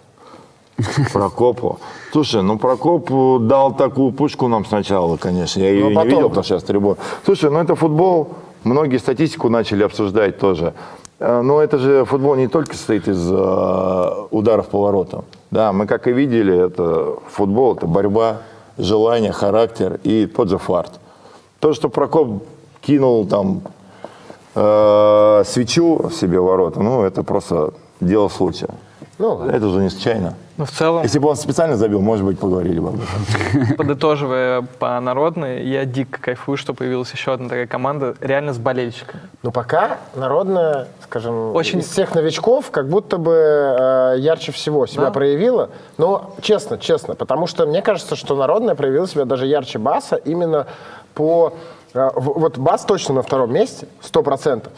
Прокопу. Слушай, ну Прокоп дал такую пушку нам сначала, конечно. Я ее Ну, потом. не видел, потому что я с трибун. Слушай, ну это футбол. Многие статистику начали обсуждать тоже. Э, Но это же футбол не только состоит из э, ударов по воротам. Да, мы как и видели, это футбол, это борьба, желание, характер и тот же фарт. То, что Прокоп кинул там свечу себе ворота, ну это просто дело случая. Ну, Это уже не случайно. Ну, в целом, Если бы он специально забил, может быть, поговорили бы об этом. подытоживая по народной, я дико кайфую, что появилась еще одна такая команда, реально с болельщиками. Ну, пока народная, скажем, Очень- из всех новичков как будто бы э, ярче всего себя Да. проявила. Но честно, честно, потому что мне кажется, что народная проявила себя даже ярче Баса именно по... в- вот Бас точно на втором месте, сто процентов.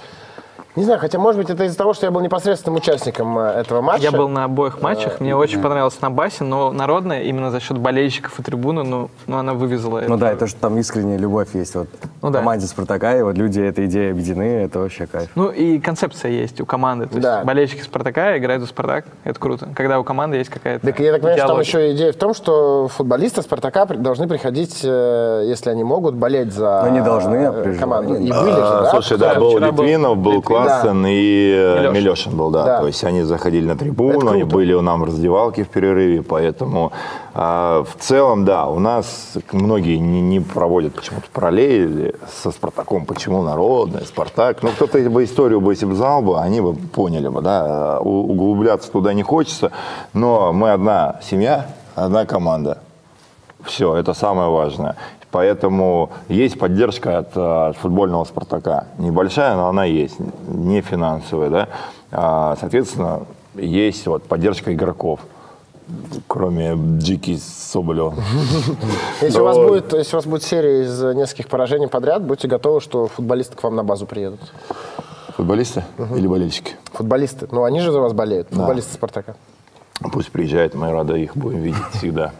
Не знаю, хотя, может быть, это из-за того, что я был непосредственным участником э, этого матча. Я был на обоих матчах, мне очень понравилось на басе, но народная именно за счет болельщиков и трибуны, ну, ну она вывезла Ну это. да, это же там искренняя любовь есть. Вот Ну в да. команде Спартака, и вот люди этой идеей объединены, это вообще кайф. Ну и концепция есть у команды. То есть Да. болельщики Спартака играют за Спартак. Это круто. Когда у команды есть какая-то Так я так понимаю, что там еще идея в том, что футболисты Спартака должны приходить, э, если они могут, болеть за Но не должны, а э, команду. И были же, А, да? Слушай, да, был был Литвинов, был Литвин. Классен и э, Милешин. Милешин был, да. Да. То есть они заходили на трибуну, они были у нас в раздевалке в перерыве, поэтому а, в целом, да, у нас многие не, не проводят почему-то параллели со Спартаком, почему народная, Спартак. Ну, кто-то бы историю бы, если бы знал бы, они бы поняли бы, да. Углубляться туда не хочется, но мы одна семья, одна команда. Все, это самое важное. Поэтому есть поддержка от, э, от футбольного «Спартака». Небольшая, но она есть, не финансовая. Да? А, соответственно, есть вот поддержка игроков, кроме Джики Соболева. Если, у вас будет, если у вас будет серия из нескольких поражений подряд, будьте готовы, что футболисты к вам на базу приедут. Футболисты или болельщики? Футболисты. Ну, они же за вас болеют. Футболисты Спартака. Пусть приезжают, мы рады их будем видеть всегда.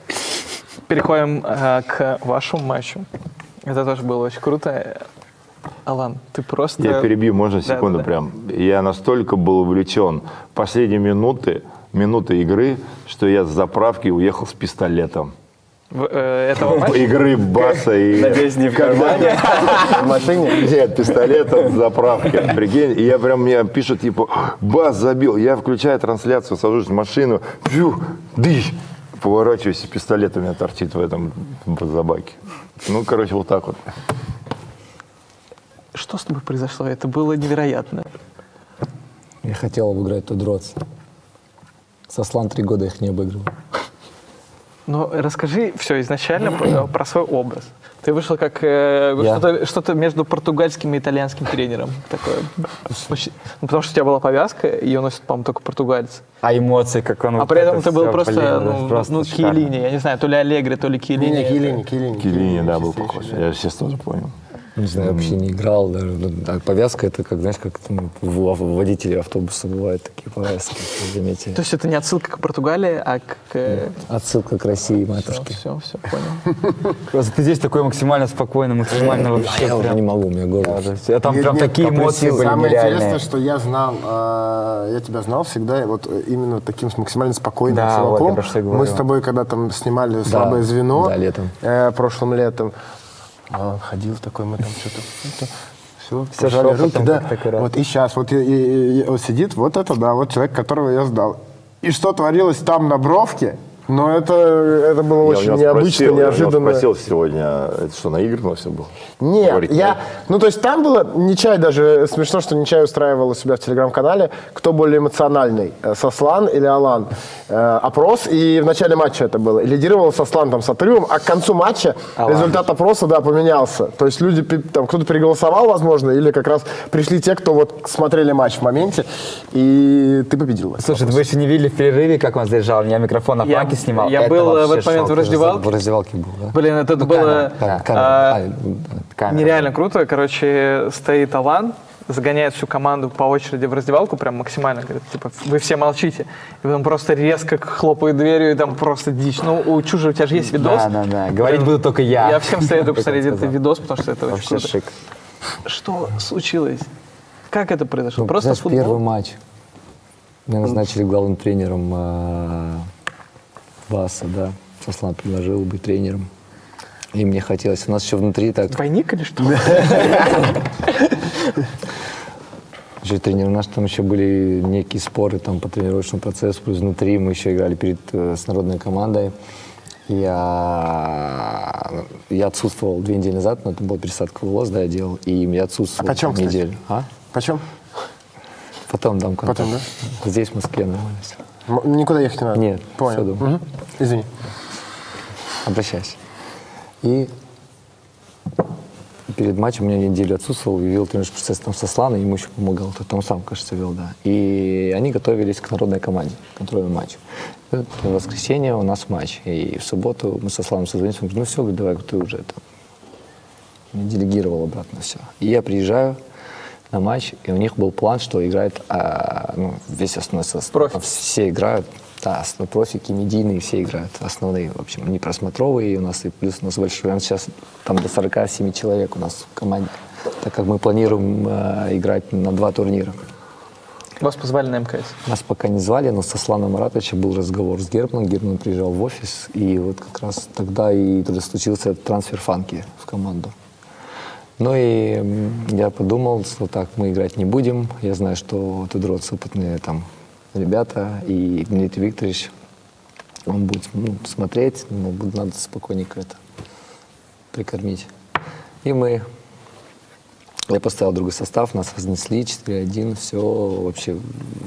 Переходим э, к вашему матчу. Это тоже было очень круто. Алан, ты просто... Я перебью, можно секунду да, да. прям. Я настолько был увлечен последние минуты, минуты игры, что я с заправки уехал с пистолетом. В- э, этого матча? Игры баса и... Надеюсь, не в кармане. [laughs] В машине? Нет, пистолет от заправки. Прикинь, и я прям, мне пишут, типа, бас забил. Я включаю трансляцию, сажусь в машину, пью, дыщ. Поворачиваюсь, и пистолет у меня торчит в этом забаке. Ну, короче, вот так вот. Что с тобой произошло? Это было невероятно. Я хотел обыграть Тудроц. Сослан три года их не обыгрывал. Но расскажи все изначально про, про свой образ. Ты вышел как э, что-то, что-то между португальским и итальянским тренером. Такое. Ну, потому что у тебя была повязка, и ее носит, по-моему, только португальцы. А эмоции, как он... а вот при этом это ты был просто, блин, ну, просто ну. Киелини. Я не знаю, то ли Аллегри, то ли Киелини. Не, Киелини, Киелини. Килини, да, был похож. Я сейчас тоже понял. Не знаю, вообще не играл даже. А повязка это как, знаешь, как в- в водителей автобуса бывают такие повязки, заметили. То есть это не отсылка к Португалии, а к... Отсылка к России, матушке. все, все, понял. [laughs] Просто ты здесь такой максимально спокойный, максимально вообще Я уже не могу, у меня горло. А там прям такие эмоции были Самое интересное, что я знал, э, я тебя знал всегда, и вот э, именно таким с максимально спокойным Да, вот чуваком. я Мы с тобой, когда там снимали «Слабое звено», э, прошлым летом, а он ходил такой, мы там что-то... Все, Всё шепотом да. как-то аккуратно. Вот и сейчас, вот и- и- и- сидит, вот это, да, вот человек, которого я сдал. И что творилось там на бровке, но это, это было Я очень необычно, спросил, я неожиданно. спросил сегодня, это что, наиграно все было? Нет, Говорит, я, нет. ну то есть там было, Нечай даже, смешно, что Нечай устраивал у себя в телеграм-канале, кто более эмоциональный, э, Сослан или Алан. Э, опрос, и в начале матча это было. И Лидировал Сослан там с отрывом, а к концу матча результат опроса, да, поменялся. То есть люди, там кто-то переголосовал, возможно, или как раз пришли те, кто вот смотрели матч в моменте, и ты победил. Слушай, вы еще не видели в перерыве, как он заряжал меня микрофон на Я фланге ты снимал? Я Это был вообще в этот момент в раздевалке. В раздевалке был, да? Блин, это было камера, а, камера. А, да. Камера. нереально круто. Короче, стоит Алан, загоняет всю команду по очереди в раздевалку, прям максимально, говорит, типа, вы все молчите. И потом просто резко хлопает дверью, и там просто дичь. Ну, у Чужа, у тебя же есть видос. Да, да, да. Говорить Блин, буду только я. Я всем [laughs] советую посмотреть этот видос, потому что это очень Вообще круто. шик. Что случилось? Как это произошло? Ну, Просто знаешь, футбол? первый матч. Меня назначили главным тренером э, Баса, да. Сослан предложил быть тренером. И мне хотелось. У нас еще внутри так Двойник или что? Еще тренер, у нас там еще были некие споры там, по тренировочному процессу, плюс внутри мы еще играли перед, э, с народной командой. Я, я отсутствовал две недели назад, но это была пересадка волос, да, я делал, и я отсутствовал А почем, кстати? неделю. А? Почем? Потом дам контакт. Потом, Здесь, в Москве, нормально все. Никуда ехать не надо? Нет, Понял. дома. Мгм. Извини. Обращайся. И перед матчем у меня неделю отсутствовал, и вел тренировочный процесс там со Сланой, ему еще помогал, то там сам, кажется, вел, да. И они готовились к народной команде, контрольному матчу. В воскресенье у нас матч, и в субботу мы со Сланой созвонились, он говорит, ну все, давай ты уже там делегировал обратно все. И я приезжаю на матч, и у них был план, что играет а, ну, весь основной состав. Профи. Все играют, да, профики, медийные, все играют. Основные, в общем, не просмотровые у нас, и плюс у нас большой. У нас сейчас там до 47 человек у нас в команде, так как мы планируем а, играть на два турнира. Вас позвали на МКС. Нас пока не звали, но со Сланом Маратовичем был разговор с Германом. Герман приезжал в офис, и вот как раз тогда и случился трансфер Фанки в команду. Ну и я подумал, что так, мы играть не будем. Я знаю, что Тудроц опытные там ребята, и Дмитрий Викторович, он будет ну, смотреть, но надо спокойненько это прикормить. И мы я поставил другой состав, нас разнесли 4-1, все вообще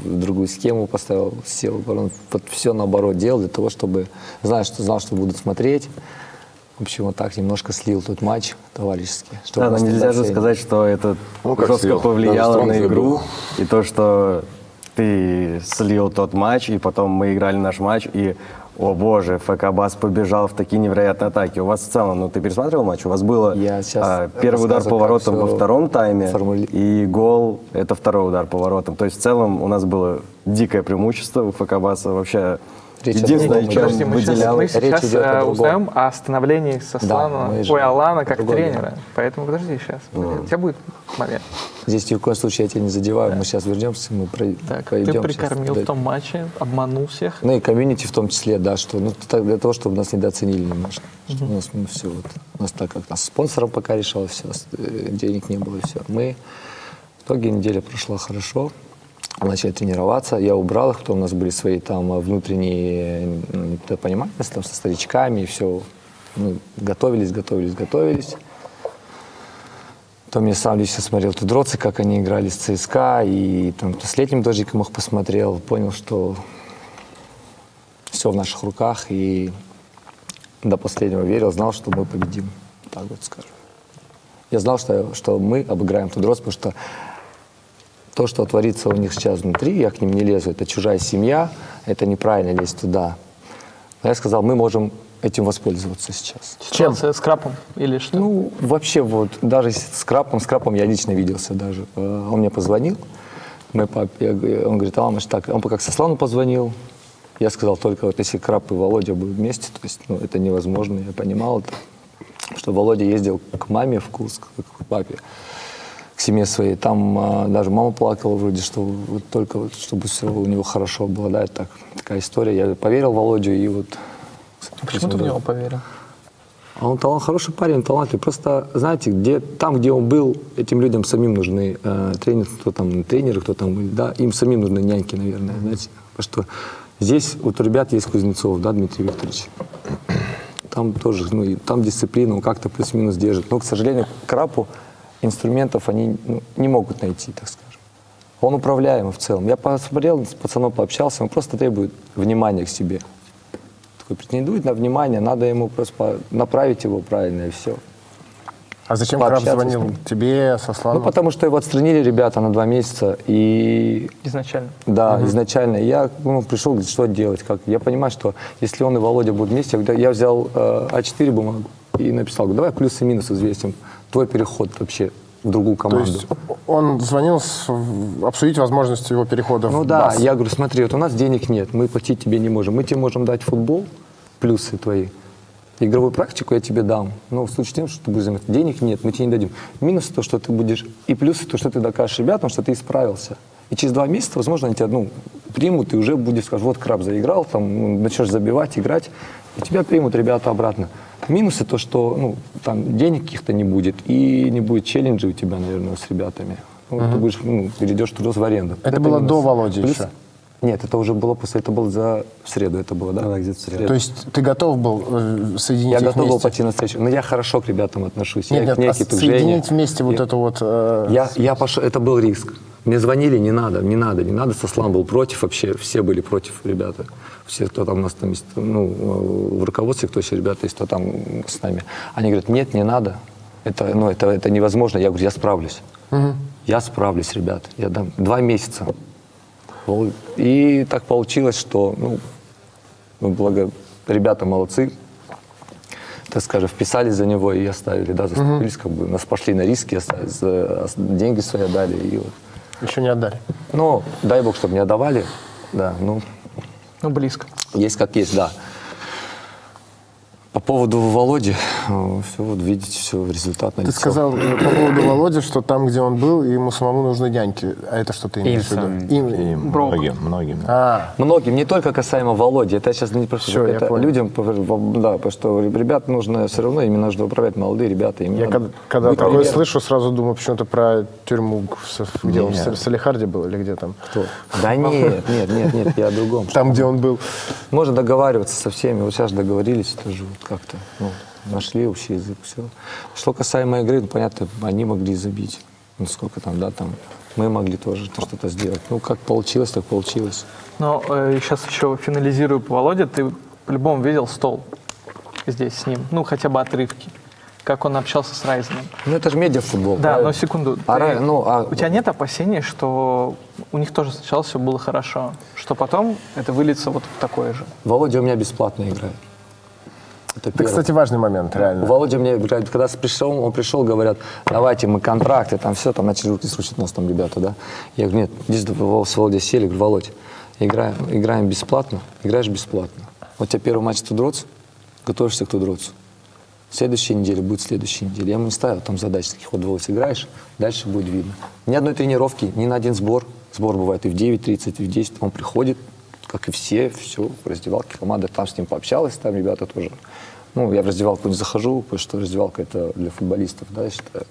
другую схему поставил, сел. Вот все наоборот делал для того, чтобы, знаю, что знал, что будут смотреть. В общем, вот так немножко слил тот матч товарищеский. чтобы Да, но нельзя же сказать, что это Ну, как жестко слил. повлияло Даже на игру. забил. И то, что ты слил тот матч, и потом мы играли наш матч, и, о боже, ФК Бас побежал в такие невероятные атаки. У вас в целом, ну ты пересматривал матч? У вас было а, первый удар рассказываю, по как воротам во втором тайме, формули- и гол — это второй удар по воротам. То есть в целом у нас было дикое преимущество у ФК Баса. Вообще Речь единственное, чем Подожди, мы сейчас, выделялось... мы Речь сейчас идет о э, узнаем о становлении Сослана, мы же- ой, Алана как тренера. Поэтому подожди сейчас. У тебя будет момент. Здесь ни в коем случае я тебя не задеваю, мы сейчас вернемся, мы про... Так, пройдем ты сейчас. прикормил Да. в том матче, обманул всех. Ну и комьюнити в том числе, да, что ну, так для того, чтобы нас недооценили немножко. Что у нас ну, все вот, у нас так как нас спонсором пока решало все, денег не было и все. Мы в итоге неделя прошла хорошо, начали тренироваться, я убрал их, потом у нас были свои там э, внутренние, ну, понимаешь, там со старичками и все, ну, готовились, готовились, готовились. Потом я сам лично смотрел Тудроцы, как они играли с ЦСКА, и там с летним дождиком их посмотрел, понял, что все в наших руках, и до последнего верил, знал, что мы победим, так вот скажем. Я знал, что, что мы обыграем Тудроц, потому что то, что творится у них сейчас внутри, я к ним не лезу, это чужая семья, это неправильно лезть туда. Но я сказал, мы можем этим воспользоваться сейчас. Чем? С крапом или что? Ну, вообще вот, даже с Крапом, с Крапом я лично виделся даже. Э, Он мне позвонил, мой папе, я он говорит, Аламыш, так, он как Сослану позвонил, я сказал, только вот если Крап и Володя будут вместе, то есть, ну, это невозможно, я понимал это, что Володя ездил к маме в Курск, к папе, к семье своей, там а, даже мама плакала вроде, что вот только вот, чтобы все у него хорошо было, да, это так, такая история. Я поверил Володю и вот... Почему ты в него поверил? А он талант, хороший парень, талантливый. Просто, знаете, где, там, где он был, этим людям самим нужны э, тренер, кто там тренеры, кто там, да, им самим нужны няньки, наверное, знаете. Потому что здесь вот у ребят есть Кузнецов, да, Дмитрий Викторович. Там тоже, ну, и там дисциплина, он как-то плюс-минус держит. Но, к сожалению, Крапу инструментов они ну, не могут найти, так скажем. Он управляемый в целом. Я посмотрел, с пацаном пообщался, он просто требует внимания к себе такой претендует на внимание, надо ему просто направить его правильно и все. А зачем Краб звонил тебе, со Ну, Славом? потому что его отстранили ребята на два месяца, и Изначально. Да, изначально. Я ну, пришел, говорит, что делать, как. Я понимаю, что если он и Володя будут вместе, я взял э, А4 бумагу и написал, давай плюсы и минусы взвесим. Твой переход вообще в другую То команду. есть он звонил с- обсудить возможность его перехода ну в да, БАС. я говорю, смотри, вот у нас денег нет, мы платить тебе не можем. Мы тебе можем дать футбол, плюсы твои. Игровую практику я тебе дам. Но в случае с тем, что ты будешь заниматься. Денег нет, мы тебе не дадим. Минусы то, что ты будешь, и плюсы то, что ты докажешь ребятам, что ты исправился. И через два месяца, возможно, они тебя ну, примут, и уже будешь сказать, вот краб заиграл, там, ну, начнешь забивать, играть, и тебя примут ребята обратно. Минусы то, что ну, там денег каких-то не будет, и не будет челленджей у тебя, наверное, с ребятами. Ну, Ты будешь, ну, перейдешь туда в аренду. Это было минус. до Володи Плюс- еще? Нет, это уже было после, это было за в среду, это было, да? Да, где-то в среду. То есть ты готов был э, соединить Я их готов был вместе? пойти на встречу, но я хорошо к ребятам отношусь. Нет, я нет, к Неке, а Жене. соединить вместе вот Я- это вот... э, Я, я пошел, это был риск. Мне звонили, не надо, не надо, не надо. Сослан был против вообще, все были против, ребята. Все, кто там у нас там есть, ну, в руководстве, кто еще ребята есть, кто там с нами. Они говорят, нет, не надо. Это, ну, это, это невозможно. Я говорю, я справлюсь. Я справлюсь, ребят. Я дам два месяца. И так получилось, что, ну, ну, благо, ребята молодцы, так скажем, вписались за него и оставили, да, заступились, как бы, нас пошли на риски, ос- деньги свои дали. И вот. Еще не отдали. Ну, дай бог, чтобы не отдавали, да, ну, Ну, близко. есть как есть, да. По поводу Володи, все, вот видите, все, результат на Ты сказал э, по поводу Володи, что там, где он был, ему самому нужны няньки. А это что ты имеешь в виду? Им Им- Брок. многим, многим. А, Многим, не только касаемо Володи, это сейчас не просто, Всё, я это людям, да, потому что ребят нужно все равно, ими нужно управлять молодые ребята. Им я надо когда, такое слышу, сразу думаю почему-то про тюрьму, в- где он, в Нет. Сал- Салехарде был или где там? Кто? Да нет, нет, нет, нет, я о другом. Там, где он был. Можно договариваться со всеми. Вот сейчас договорились тоже вот как-то. Ну, нашли общий язык, все. Что касаемо игры, ну, понятно, они могли забить. Ну, сколько там, да, там. Мы могли тоже то что-то сделать. Ну, как получилось, так получилось. Но э, сейчас еще финализирую по Володе. Ты по-любому видел стол здесь с ним. Ну, хотя бы отрывки. Как он общался с Райзеном. Ну, это же медиафутбол. Да, правильно? но секунду. А Ты- ну, а- У тебя нет опасений, что у них тоже сначала все было хорошо, что потом это выльется вот в такое же? Володя у меня бесплатно играет. Это первое. кстати, важный момент, реально. Володя мне, когда пришел, он пришел, говорят, давайте мы контракты, там все, там начали руки сручить нас там ребята, да. Я говорю, нет, здесь с Володей сели, говорю, Володь, играем, играем бесплатно, играешь бесплатно. Вот у тебя первый матч Тудроц, готовишься к Тудроцу. Следующей неделе будет следующей неделе. Я ему не ставил там задач таких, вот Володь, играешь, дальше будет видно. Ни одной тренировки, ни на один сбор. Сбор бывает и в 9.30, и в 10. Он приходит, как и все, все, в раздевалке. Команда там с ним пообщалась, там ребята тоже. Ну, я в раздевалку не захожу, потому что раздевалка это для футболистов, да, я считаю.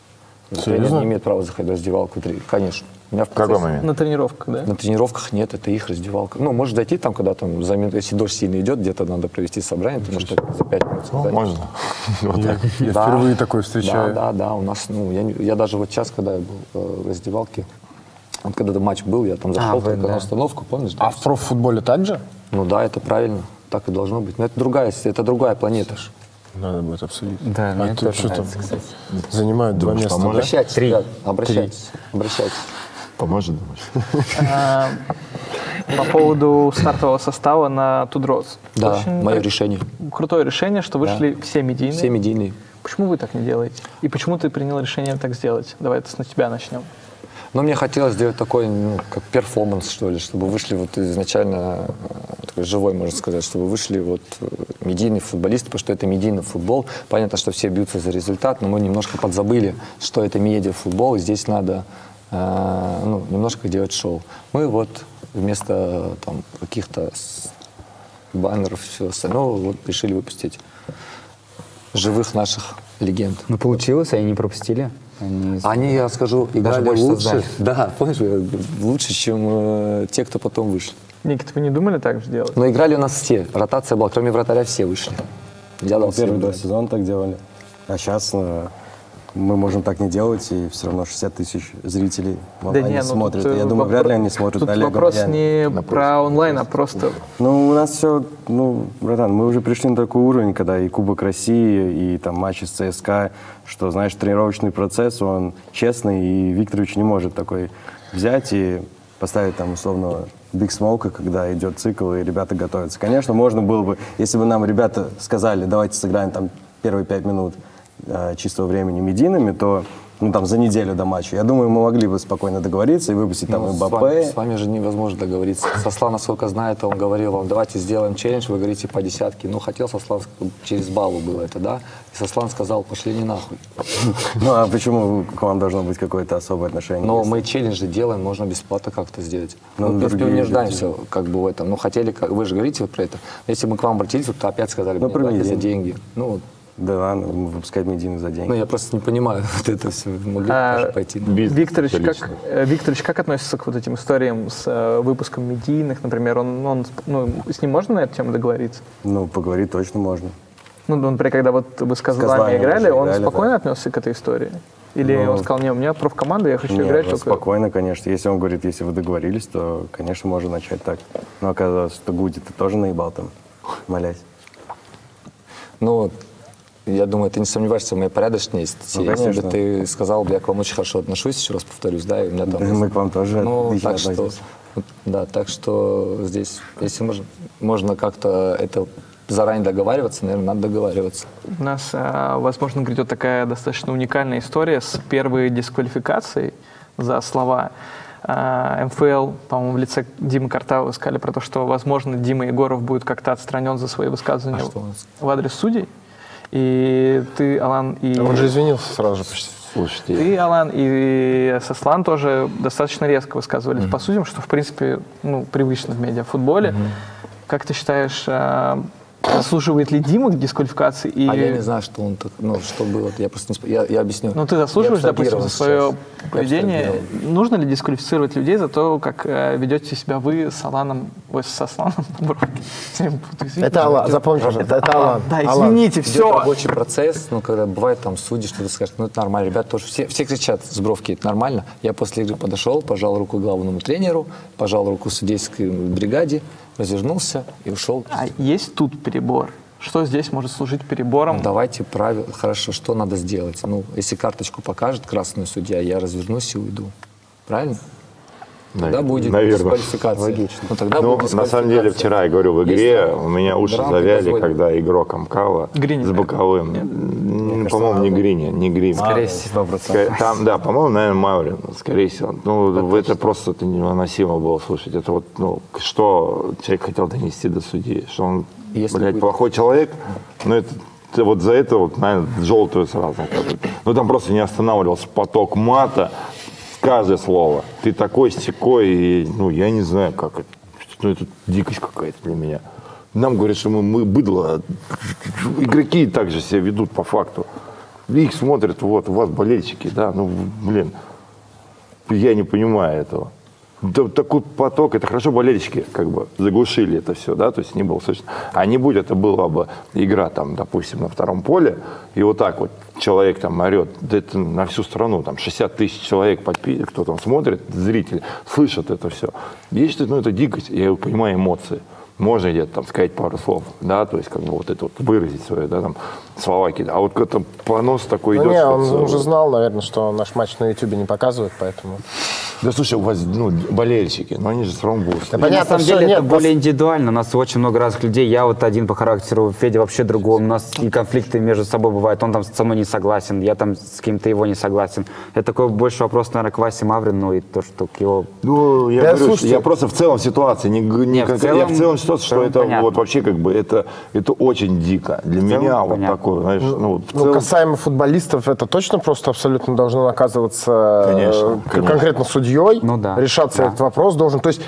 Тренер не имеет права заходить в раздевалку. Три- Конечно. У меня в В какой процессе- момент? На тренировках, да? на тренировках нет, это их раздевалка. Ну, можешь зайти там, когда там, за минуту, если дождь сильно идет, где-то надо провести собрание, ты можешь так за пять минут. Ну, можно. [laughs] Вот так. Я Да. впервые такое встречаю. Да, да, да, у нас, ну, я, я даже вот сейчас, когда я был э, в раздевалке, вот когда матч был, я там зашел вы, только да. на остановку, помнишь? да? А в профутболе так же? Ну да, это правильно, так и должно быть. Но это другая, это другая планета. Надо будет обсудить. Да, а мне тут тоже что там? нравится, кстати. Занимают два места, поможет? да? Обращайтесь, Три. ребят, обращайтесь, обращайтесь. Поможет, думаешь? А, По поводу стартового состава на Тудроц. Да, Очень мое решение. Крутое решение, что вышли все медийные. Все медийные. Почему вы так не делаете? И почему ты принял решение так сделать? Давай это с на тебя начнем. Но мне хотелось сделать такой, ну, как перформанс, что ли, чтобы вышли вот изначально, э, такой живой, можно сказать, чтобы вышли вот э, медийные футболисты, потому что это медийный футбол. Понятно, что все бьются за результат, но мы немножко подзабыли, что это медиафутбол, и здесь надо э, ну, немножко делать шоу. Мы вот вместо там каких-то баннеров, всего остального, вот решили выпустить живых наших легенд. Ну, получилось, они не пропустили. Они... Они, я скажу, играли больше лучше. создали. [laughs] Да, помнишь, э, лучше, чем э, те, кто потом вышли. Никита, вы не думали так же делать? Но играли у нас все. Ротация была, кроме вратаря все вышли. Я дал всем Первые два сезона так делали. А сейчас мы можем так не делать, и все равно 60 тысяч зрителей Да они не, ну смотрят. тут, э, Я думаю, вопро- вряд ли они смотрят Тут Олега вопрос не про онлайн, а просто Ну, у нас все, ну, братан, мы уже пришли на такой уровень, когда и Кубок России, и там матчи с ЦСКА, что, знаешь, тренировочный процесс, он честный, и Викторович не может такой взять и поставить там условного Биг Смоука, когда идет цикл, и ребята готовятся. Конечно, можно было бы, если бы нам ребята сказали, давайте сыграем там первые пять минут э, чистого времени медийными, то ну, там, за неделю до матча. Я думаю, мы могли бы спокойно договориться и выпустить там Ну, с, вами, с вами же невозможно договориться. Сослан, насколько знает, он говорил вам, давайте сделаем челлендж, вы говорите по десятке. Ну, хотел Сослан, через баллу было это, да? И Сослан сказал, пошли не нахуй. [laughs] Ну, а почему к вам должно быть какое-то особое отношение? Но мы челленджи делаем, можно бесплатно как-то сделать. Ну, Ну, в принципе, не нуждаемся как бы в этом. Ну, хотели, как, вы же говорите про это. Если мы к вам обратились, вот опять сказали, Ну, за деньги. Ну. Да выпускать медийных за деньги. ну, я просто не понимаю [laughs] вот это все. Могли А, тоже пойти. Бизнес Викторович как, Викторович как относится к вот этим историям с э, выпуском медийных, например? Он, он, ну, с ним можно на эту тему договориться? Ну, поговорить точно можно. Ну, например, когда вот вы с Казлами играли, уже он играли, спокойно да. отнесся к этой истории? Или Ну, он сказал, не, у меня профкоманда, я хочу Не, играть ну, только... спокойно, конечно. Если он говорит, если вы договорились, то, конечно, можно начать так. Но оказалось, что Гуди ты тоже наебал там, молясь. Ну, вот, я думаю, ты не сомневаешься в моей порядочности. Ну, Если конечно. бы ты сказал, я к вам очень хорошо отношусь, еще раз повторюсь, да, и у меня там... Да, мы к вам тоже Ну, так что, относимся. да, так что здесь, если можно, можно как-то это заранее договариваться, наверное, надо договариваться. У нас, э, возможно, грядет такая достаточно уникальная история с первой дисквалификацией за слова. Э, МФЛ, по-моему, в лице Димы Картавова сказали про то, что, возможно, Дима Егоров будет как-то отстранен за свои высказывания А в адрес судей. И ты, Алан, и... Он же извинился сразу же почти. Слушайте, Ты, Алан, и Сослан тоже достаточно резко высказывались по судьям, что, в принципе, ну, привычно в медиафутболе. Как ты считаешь, э, заслуживает ли Дима дисквалификации? И... А я не знаю, что он так, ну, что было. Я просто не сп- я, я объясню. Ну, ты заслуживаешь, допустим, за свое сейчас. Поведение. Нужно ли дисквалифицировать людей за то, как э, ведете себя вы с Аланом, ой, со Сланом. [laughs] Это Алан, запомни, пожалуйста, это Алан. Да, Алан. извините, Идет все. рабочий процесс, ну, когда бывает там судьи что-то скажут, ну, это нормально. Ребята тоже, все, все кричат с бровки, это нормально. Я после игры подошел, пожал руку главному тренеру, пожал руку судейской бригаде, развернулся и ушел. А есть тут перебор? Что здесь может служить перебором? Ну, давайте правильно, хорошо, что надо сделать? Ну, если карточку покажет красную судья, я развернусь и уйду. Правильно? Тогда Навер- будет наверное. дисквалификация. Логично. Ну, тогда Ну, будет на самом деле, вчера, я говорю, в игре Если у меня уши завяли, когда игрок Амкала Грини, с боковым. По-моему, не Грини, не Грини. Скорее всего. Ска- Там, да, по-моему, наверное, Маврин, скорее всего. Ну, это просто это невыносимо было слушать. Это вот, ну, что человек хотел донести до судьи, что он, Если блядь, будет- плохой человек, ну, это вот за это вот, наверное, желтую сразу. Ну, там просто не останавливался поток мата, каждое слово. Ты такой, стекой, и, ну, я не знаю, как это. Ну, это дикость какая-то для меня. Нам говорят, что мы, мы быдло. Игроки также себя ведут по факту. Их смотрят, вот, у вас болельщики, да, ну, блин. Я не понимаю этого. Да, такой поток, это хорошо болельщики как бы заглушили это все, да, то есть не было слышно. А не будь это была бы игра там, допустим, на втором поле, и вот так вот человек там орет, да это на всю страну, там 60 тысяч человек, подпи- кто там смотрит, зрители, слышат это все. Я считаю, ну это дикость, я понимаю эмоции. Можно где-то там сказать пару слов, да, то есть как бы вот это вот выразить свое, да, там, слова какие-то. А вот когда понос такой Ну идет, не, он уже знал, наверное, что наш матч на Ютубе не показывают, поэтому... Да слушай, у вас, ну, болельщики, но они же все равно будут. Да на понятно, самом всё, деле нет, это более индивидуально. У нас очень много разных людей. Я вот один по характеру, Федя вообще другой. У нас и конфликты между собой бывают. Он там со мной не согласен, я там с кем-то его не согласен. Это такой больше вопрос, наверное, к Васе Маврину и то, что к его... Ну, я Да, говорю, слушайте- я просто в целом ситуации, не, не Не, в целом- я в целом ситуации, в что это понятно. вот вообще как бы это это очень дико для целом меня вот понятно. такое, знаешь, ну, в Ну, целом- касаемо футболистов, это точно просто абсолютно должно наказываться э, Конечно, конечно. конкретно судьей. Ну да, Решаться да. этот вопрос должен. То есть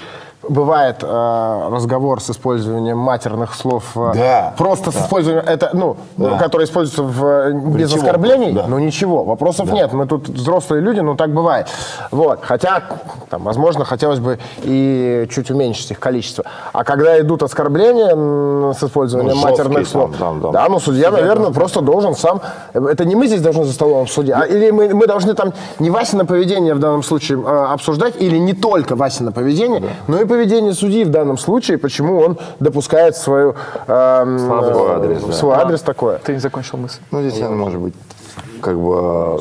бывает э, разговор с использованием матерных слов, э, Да. просто с использованием, это, ну, Да. которые используются в, э, без Речевом, оскорблений, да. ну ничего, вопросов нет, мы тут взрослые люди, ну так бывает. Вот, хотя, там, возможно, хотелось бы и чуть уменьшить их количество. А когда идут оскорбления с использованием Ну, матерных слов, там, там, там. да, ну судья, наверное, просто должен сам, это не мы здесь должны за столом обсудить, а или мы, мы должны там не Васина поведение в данном случае э, обсуждать, или не только Васина поведение, но и поведение судьи в данном случае, почему он допускает свою, эм, Свой э, адрес, да. свой адрес такое. Ты не закончил мысль. Ну, здесь, наверное, может быть, как бы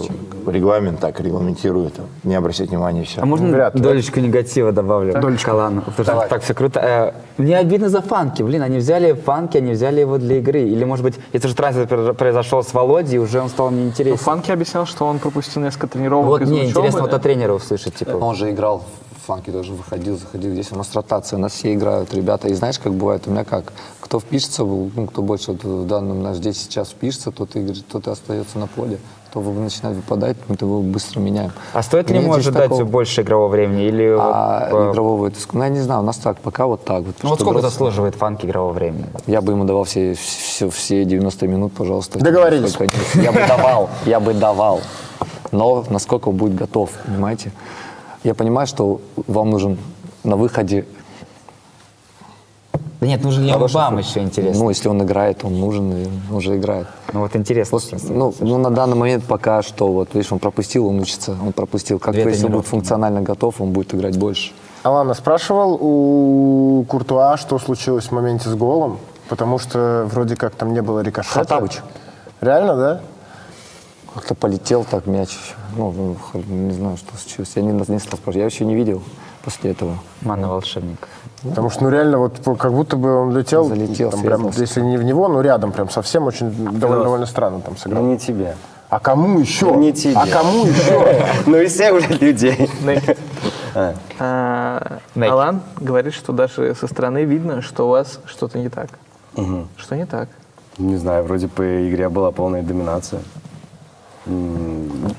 э, регламент так регламентирует. Не обращать внимания и все. А можно Вряд ли. долечку негатива добавлю к Алану? Потому что так все круто. Э, Мне обидно за фанки. Блин, они взяли фанки, они взяли его для игры. Или, может быть, если же трансфер произ- произошел с Володей, уже он стал Ну, неинтересен. Фанки объяснял, что он пропустил несколько тренировок Вот мне учебы. интересно вот от тренера услышать, типа. Он же играл в фанке, тоже выходил, заходил. Здесь у нас ротация, у нас все играют, ребята. И знаешь, как бывает, у меня как? Кто впишется, ну, кто больше вот в данном наш здесь сейчас впишется, тот и, говорит, тот и остается на поле. Кто вы- начинает выпадать, мы его быстро меняем. А стоит ли ему ожидать такого. больше игрового времени? Или А вот, э, игрового, это ну, я не знаю, у нас так, пока вот так вот. ну вот сколько раз- заслуживает фанки игрового времени? Я бы ему давал все, все, все 90 минут, пожалуйста. Договорились. Я бы давал, я бы давал. Но насколько он будет готов, понимаете? Я понимаю, что вам нужен на выходе, Да нет, нужен ли Хороший вам фут- еще интересно? ну, если он играет, он нужен, и он уже играет. Ну вот интересно. Просто, ну, ну, на данный момент пока что, вот, видишь, он пропустил, он учится, он пропустил. Как Две если он будет функционально готов, он будет играть больше. Алана спрашивал у Куртуа, что случилось в моменте с голом, потому что вроде как там не было рикошета. Хатабыч. Реально, да? Как-то полетел так мяч. Ну, ну, не знаю, что случилось. Я не, не стал спрашивать. Я еще не видел после этого. Манна волшебник. Потому что, ну, реально, вот как будто бы он летел, Залетел, там, прям, если не в него, ну, рядом, прям совсем очень довольно, довольно странно там сыграл. Ну, не тебе. А кому еще? Ну, не тебе. А кому [laughs] еще? Ну, и всех уже людей. А. А. Алан говорит, что даже со стороны видно, что у вас что-то не так. Что не так? Не знаю, вроде по игре была полная доминация.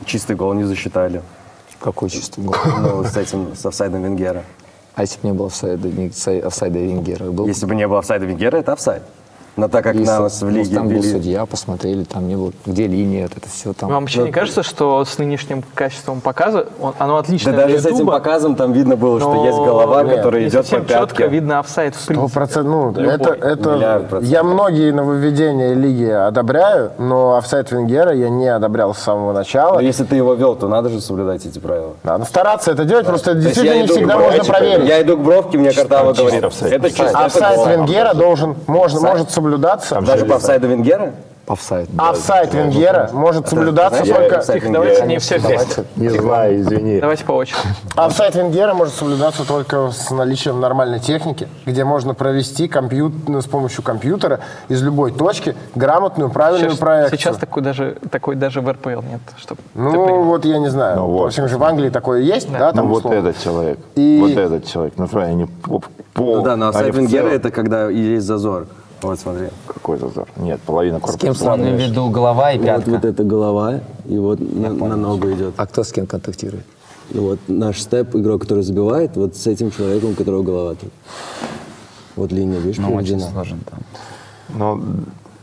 Чистый гол не засчитали. Какой чистый гол. Ну, с этим, с офсайдом Венгера. А если бы не было офсайда, офсайда Венгера, был бы Если бы не было офсайда Венгера, это офсайд. Но так как Если- нас в ну, лиге там был ввели- судья, посмотрели, там не было, где линия, вот это все там. Вам вообще не кажется, что с нынешним качеством показа он- оно отлично Да даже с этим показом там видно было, что но есть голова, нет, которая идет по совсем четко пятке. видно офсайд в принципе. Ну, Любой. это, это я многие нововведения лиги одобряю, но офсайд Венгера я не одобрял с самого начала. Но если ты его вел, то надо же соблюдать эти правила. Надо стараться это делать, просто То есть действительно не всегда бровке, можно проверить. Я иду к бровке, мне Картава говорит, офсайд. это чисто Офсайд. Венгера должен, можно, может соблюдаться. Даже по офсайду Венгера? Офсайд. Офсайд Венгера может соблюдаться знаешь, только... Тихо, давайте не все вместе. Не знаю, извини. Давайте по очереди. Офсайд Венгера может соблюдаться только с наличием нормальной техники, где можно провести компью- ну, с помощью компьютера из любой точки грамотную, правильную Сейчас, проекцию. сейчас такой даже, такой даже в РПЛ нет. Чтобы Ну, вот я не знаю. Ну, вот. Во всяком случае, в Англии такое есть, да, там Ну, вот этот человек. И- Вот этот человек. Натурально, не по, Ну да, но офсайд Венгера это когда есть зазор. Вот смотри. Какой зазор? Нет, половина С корпуса. кем Он имеет в сравниваешь? виду голова и Вот, пятка. вот эта голова, и вот на, на ногу идет. А кто с кем контактирует? Ну вот наш степ, игрок, который забивает, вот с этим человеком, у которого голова тут. Вот линия, видишь, Ну, очень сложно там. Ну,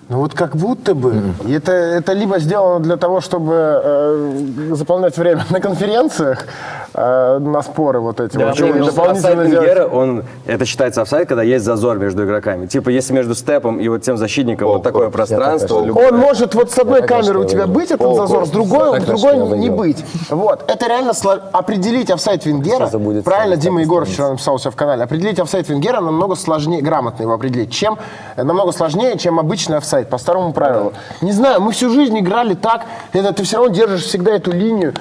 Ну вот как будто бы. И Это, это либо сделано для того, чтобы э, заполнять время [laughs] на конференциях, э, на споры вот эти. вот, Причем или офсайд дополнительно он, это считается офсайд, когда есть зазор между игроками. Типа, если между степом и вот тем защитником вот такое пространство, любое- Он может вот с одной Я камеры у тебя я быть этот О, зазор, с другой, так, с другой не выиграл. быть. Вот. Это реально сло- определить офсайд Венгера. Будет Правильно Дима Егорович написал у себя в канале. Определить офсайд Венгера намного сложнее, грамотно его определить, чем намного сложнее, чем обычный офсайд по старому правилу. Не знаю, мы всю жизнь играли так, это ты все равно держишь всегда эту линию.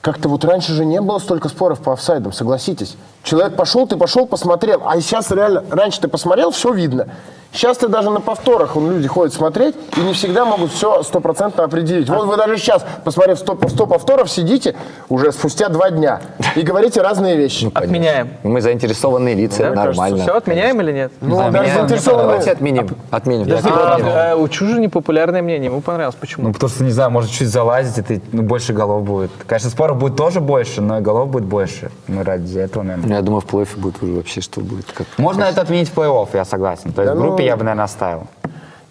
Как-то вот раньше же не было столько споров по офсайдам, согласитесь. Человек пошел, ты пошел, посмотрел. А сейчас реально, раньше ты посмотрел, все видно. Сейчас ты даже на повторах, он, люди ходят смотреть, и не всегда могут все стопроцентно определить. Вот вы даже сейчас, посмотрев 100, 100 повторов, сидите уже спустя два дня и говорите разные вещи. Отменяем. Мы заинтересованные лица, это нормально. Все, отменяем или нет? Ну, знаю, даже заинтересованные... Давайте отменим. Отменим. А, э, у Чужи непопулярное мнение. Ему понравилось. Почему? Ну, потому что, не знаю, может чуть залазить, и ты, ну, больше голов будет. Конечно, споров будет тоже больше, но и голов будет больше. Мы ради этого, наверное. Ну, Я думаю, в плей-оффе будет уже вообще что будет. Как... Можно это отменить в плей-офф, я согласен. То есть Да в группе ну, я бы, наверное, оставил.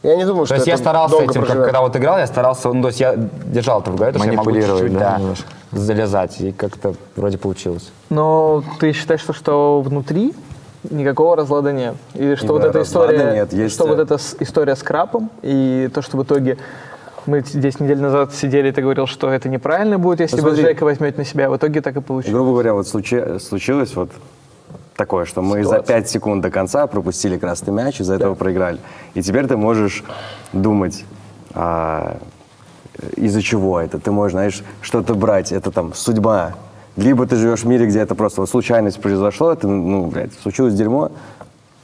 Я не думаю, что То есть я старался долго этим, как- когда вот играл, я старался, ну, то есть я держал это в голове, то, что я могу чуть-чуть, да, да, залезать, и как-то вроде получилось. Но ты считаешь, что, что внутри никакого разлада нет? И что Именно вот эта история, нет, есть, что э, вот эта с- история с крапом и то, что в итоге мы здесь неделю назад сидели, и ты говорил, что это неправильно будет, если вы с смотри. Жекой возьмете на себя, в итоге так и получилось. Грубо говоря, вот случи- случилось вот такое, что мы за 5 секунд до конца пропустили красный мяч, из-за этого проиграли. И теперь ты можешь думать, а, из-за чего это. Ты можешь, знаешь, что-то брать, это там судьба. Либо ты живешь в мире, где это просто вот случайность произошло, это, ну, блядь, случилось дерьмо,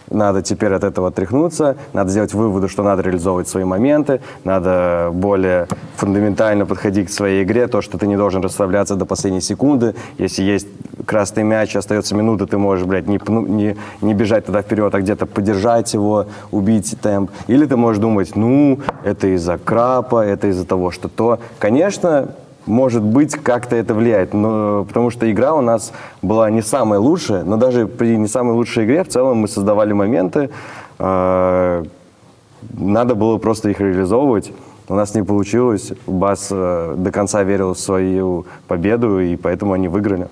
надо теперь от этого отряхнуться, надо сделать выводы, что надо реализовывать свои моменты, надо более фундаментально подходить к своей игре, то, что ты не должен расслабляться до последней секунды. Если есть красный мяч, остается минута, ты можешь, блядь, не, не, не бежать туда вперед, а где-то подержать его, убить темп. Или ты можешь думать, ну, это из-за крапа, это из-за того, что то. Конечно, может быть, как-то это влияет, но, потому что игра у нас была не самая лучшая, но даже при не самой лучшей игре в целом мы создавали моменты, э, надо было просто их реализовывать. У нас не получилось, Бас э, до конца верил в свою победу, и поэтому они выиграли.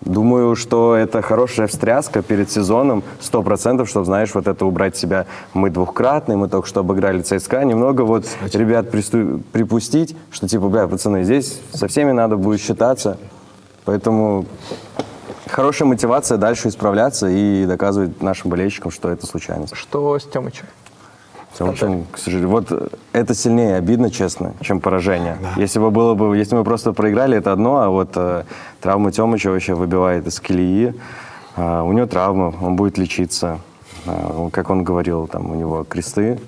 Думаю, что это хорошая встряска перед сезоном, сто процентов, чтобы, знаешь, вот это убрать себя. Мы двухкратные, мы только что обыграли ЦСКА, немного вот ребят присту- припустить, что типа, бля, пацаны, здесь со всеми надо будет считаться. Поэтому хорошая мотивация дальше исправляться и доказывать нашим болельщикам, что это случайность. Что с Тёмычем? В общем, к сожалению, вот э, это сильнее обидно, честно, чем поражение. Если бы было бы, если мы просто проиграли, это одно, а вот э, травма Тёмыча вообще выбивает из колеи. А, у него травма, он будет лечиться. Он, как он говорил, там у него кресты.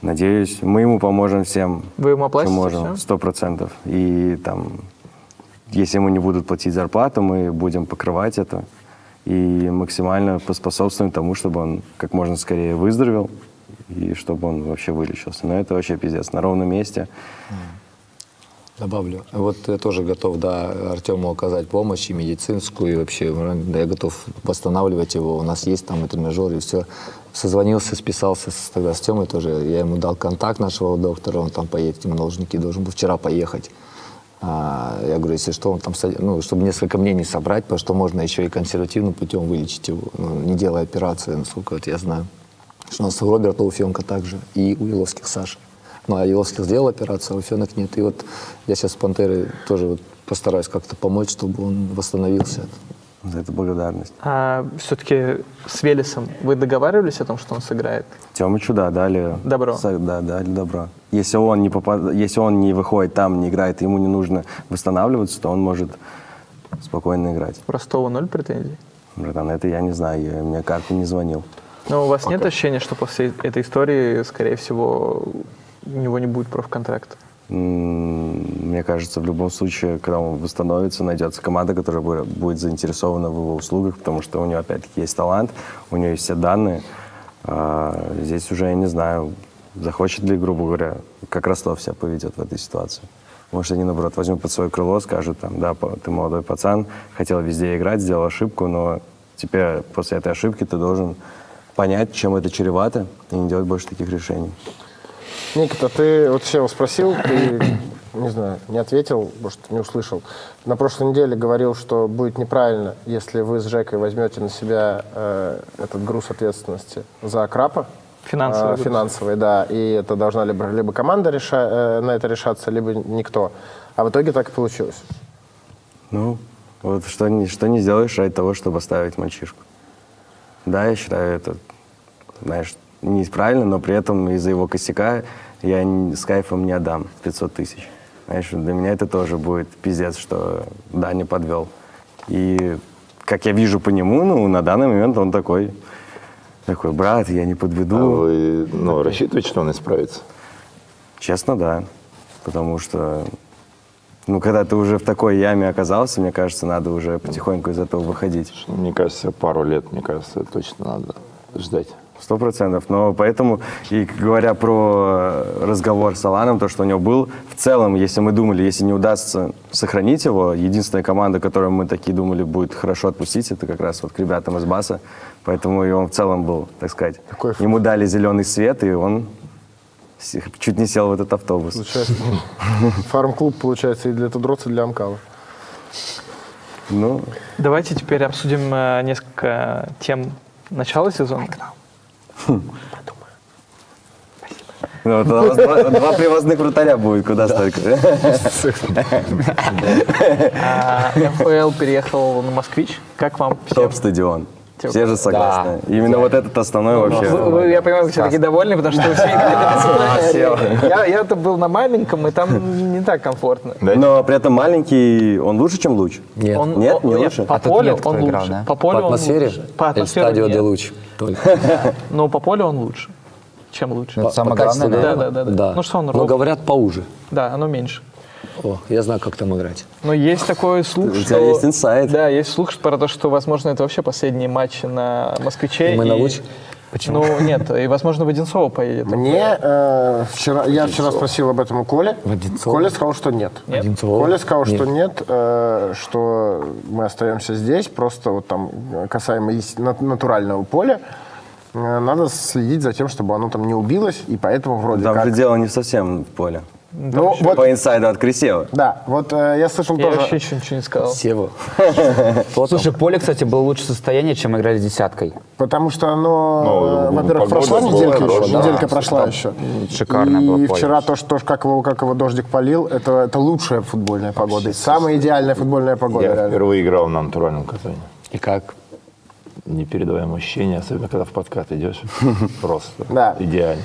Надеюсь, мы ему поможем всем. Вы ему оплатите можем, сто процентов. И там, если ему не будут платить зарплату, мы будем покрывать это и максимально поспособствуем тому, чтобы он как можно скорее выздоровел и чтобы он вообще вылечился. Но это вообще пиздец. На ровном месте. Добавлю. Вот я тоже готов, да, Артему оказать помощь и медицинскую, и вообще, да, я готов восстанавливать его. У нас есть там и тренажер, и все. Созвонился, списался с, тогда с Темой тоже. Я ему дал контакт нашего доктора, он там поедет, ему должники, должен был вчера поехать. А, я говорю, если что, он там, ну, чтобы несколько мнений собрать, потому что можно еще и консервативным путем вылечить его, ну, не делая операции, насколько вот я знаю. Что у нас у Роберта Уфенка также, и у Иловских Саши. Ну, а Иловских сделал операцию, а Уфенок нет. И вот я сейчас с Пантерой тоже вот постараюсь как-то помочь, чтобы он восстановился. За это благодарность. А все-таки с Велесом вы договаривались о том, что он сыграет? Тёмычу, да, дали... Добро. Са- Да, дали добро. Если он, не попад... Если он не выходит там, не играет, ему не нужно восстанавливаться, то он может спокойно играть. Ростову ноль претензий? Братан, это я не знаю, я, мне карты не звонил. Но у вас нет ощущения, что после этой истории, скорее всего, у него не будет профконтракта? Мне кажется, в любом случае, когда он восстановится, найдется команда, которая бу- будет заинтересована в его услугах, потому что у него опять-таки есть талант, у него есть все данные. А, Здесь уже я не знаю, захочет ли, грубо говоря, как Ростов себя поведет в этой ситуации. Может, они, наоборот, возьмут под свое крыло, скажут, там, да, ты молодой пацан, хотел везде играть, сделал ошибку, но теперь после этой ошибки ты должен понять, чем это чревато, и не делать больше таких решений. Никита, ты вот Сева спросил, ты, не знаю, не ответил, может, не услышал. На прошлой неделе говорил, что будет неправильно, если вы с Жекой возьмете на себя э, этот груз ответственности за крапа. Финансовый Э, финансовый, да. И это должна либо, либо команда реша- э, на это решаться, либо никто. А в итоге так и получилось. Ну, вот что не, что не сделаешь ради того, чтобы оставить мальчишку. Да, я считаю это, знаешь, неправильно, но при этом из-за его косяка я с кайфом не отдам 500 тысяч. Знаешь, для меня это тоже будет пиздец, что Даня подвел. И как я вижу по нему, ну, на данный момент он такой, такой, брат, я не подведу. А вы ну, рассчитываете, что он исправится? Честно, да. Потому что, ну, когда ты уже в такой яме оказался, мне кажется, надо уже потихоньку из этого выходить. Мне кажется, пару лет, мне кажется, точно надо ждать. Сто процентов. Но поэтому, и говоря про разговор с Аланом, то, что у него был, в целом, если мы думали, если не удастся сохранить его, единственная команда, которую мы такие думали будет хорошо отпустить, это как раз вот к ребятам из Баса. Поэтому и он в целом был, так сказать, Такой ему дали зеленый свет, и он чуть не сел в этот автобус. Получается, фарм-клуб, получается, и для Тудроца, и для Амкала. Ну, Давайте теперь обсудим э, несколько тем начала сезона. ну, вот у нас два, два привозных вратаря будет, куда столько. А, МФЛ переехал на Москвич. Как вам? Топ-стадион. Тем- Все же согласны. Именно вот этот основной вообще. Вы- вы- я понимаю, вы все такие довольны, потому что вы все [laughs] Я-то был на маленьком, и там не так комфортно. Да? Но при этом маленький, он лучше, чем луч? Нет. Нет, не лучше? По А полю он лучше. да? По полю По он атмосфере? лучше. По атмосфере стадио де луч? Только. [laughs] Но по полю он лучше. Чем лучше. Самое главное, Да, да, да, да. Ну что он Но ров- говорят поуже. Да, оно меньше. О, я знаю, как там играть. Но есть такой слух, У что... тебя есть инсайд. Да, есть слух про то, что, возможно, это вообще последние матчи на «Москвиче». Мы на и- луч? Ну, нет, и, возможно, Воденцова поедет. Мне э, вчера, я вчера спросил об этом у Коли. Воденцова? Коля сказал, что нет. Нет? Коля сказал, что нет, э, что мы остаемся здесь, просто вот там э, касаемо натурального поля, э, надо следить за тем, чтобы оно там не убилось, и поэтому вроде Там как... же дело не совсем в поле. Ну, вот, По инсайду от Крисева. да, вот э, я слышал Я тоже... вообще еще ничего не сказал. Сева. [laughs] Слушай, поле, кстати, было лучше состояние, чем играли с десяткой. Потому что оно, Ну, э, ну, во-первых, прошла неделька еще, неделька прошла Там еще. шикарное и было поле. вчера то, что как его, как его дождик полил, это, это лучшая футбольная погода. И самая идеальная футбольная погода. Я реально. впервые играл на натуральном катании. И как? Непередаваемое ощущение, особенно когда в подкат идешь. [laughs] Просто Да. идеально.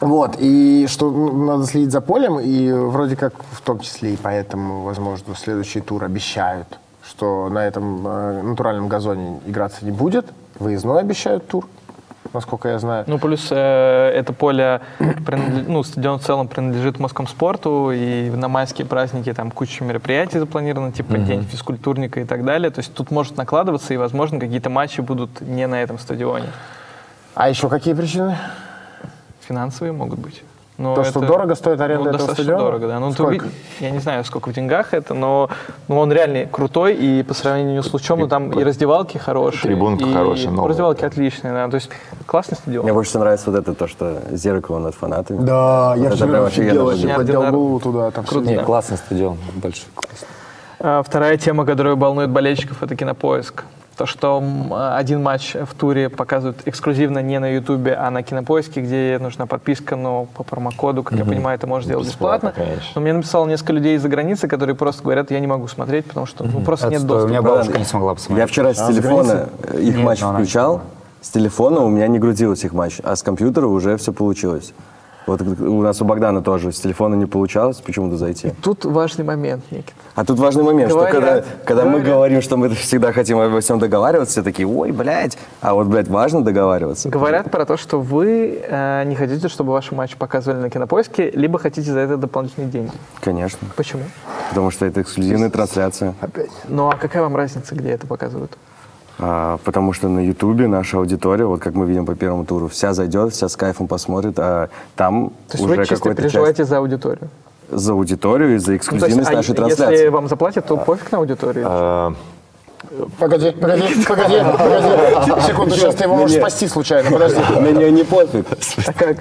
Вот, и что ну, надо следить за полем, и вроде как в том числе и поэтому, возможно, следующий тур обещают, что на этом э, натуральном газоне играться не будет. Выездной обещают тур, насколько я знаю. Ну, плюс э, это поле, принадлежит- ну, стадион в целом принадлежит Москомспорту, и на майские праздники там куча мероприятий запланировано, типа День физкультурника и так далее. То есть тут может накладываться, и, возможно, какие-то матчи будут не на этом стадионе. А еще какие причины? Финансовые могут быть. Но То, что дорого стоит аренда ну, этого достаточно стадиона? дорого, да. Ну, ты Сколько? уви- я не знаю, сколько в деньгах это, но ну, он реально крутой, и по сравнению с Лучом, ну, там и раздевалки хорошие. Трибунка и хорошая, новая. Раздевалки отличные, да. То есть классный стадион. Мне больше всего нравится вот это, то, что зеркало над фанатами. Да, я Это вчера прям офигел, вообще Неординарно. голову туда, там Круто. все. Не, Да. классный стадион. Большой. классный. А, Вторая тема, которая волнует болельщиков, это кинопоиск. То, что один матч в туре показывают эксклюзивно не на Ютубе, а на кинопоиске, где нужна подписка, но по промокоду, как я понимаю, это можно сделать бесплатно. Бесплатно, конечно. Но мне написало несколько людей из-за границы, которые просто говорят, я не могу смотреть, потому что ну, просто нет Отстой, у доступа. меня бабушка не смогла Я посмотреть. вчера с телефона э, их Нет, матч включал, с телефона у меня не грузилось их матч, а с компьютера уже все получилось. Вот у нас у Богдана тоже с телефона не получалось почему-то зайти. Тут важный момент, Никита. А тут важный момент, что когда, Говорят, когда мы говорят. говорим, что мы всегда хотим обо всем договариваться, все такие, ой, блядь, а вот, блядь, важно договариваться. Говорят про то, что вы э, не хотите, чтобы ваши матчи показывали на кинопоиске, либо хотите за это дополнительные деньги. Конечно, Почему? потому что это эксклюзивная трансляция. Ну а какая вам разница, где это показывают? А, потому что на Ютубе наша аудитория, вот как мы видим по первому туру, вся зайдет, вся с кайфом посмотрит, а там То есть уже вы чисто какой-то переживаете часть за аудиторию? за аудиторию и за Ну, то есть, эксклюзивность а нашей Если трансляции. вам заплатят, то пофиг на аудиторию? А, Погоди, погоди, [laughs] погоди, погоди. Секунду, сейчас ты его можешь спасти случайно, подожди. [laughs] На нее не пофиг. А как?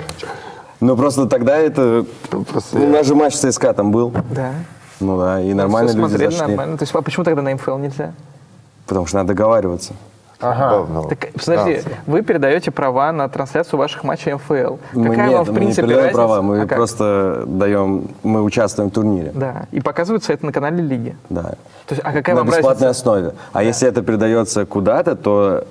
Ну просто тогда это... просто У нас же матч ЦСКА там был. Да. Ну да, и нормально Всё люди зашли. нормально. То есть, а почему тогда на МФЛ нельзя? Потому что надо договариваться. Ага. ну, Так, подожди, вы передаете права на трансляцию ваших матчей МФЛ. Мы Какая нет, вам, в мы не принципе, передаем разница? права, мы А как? просто даем, мы участвуем в турнире. Да, и показывается это на канале Лиги. Да. То есть, а какая на вам бесплатной разница? основе. А если это передается куда-то, то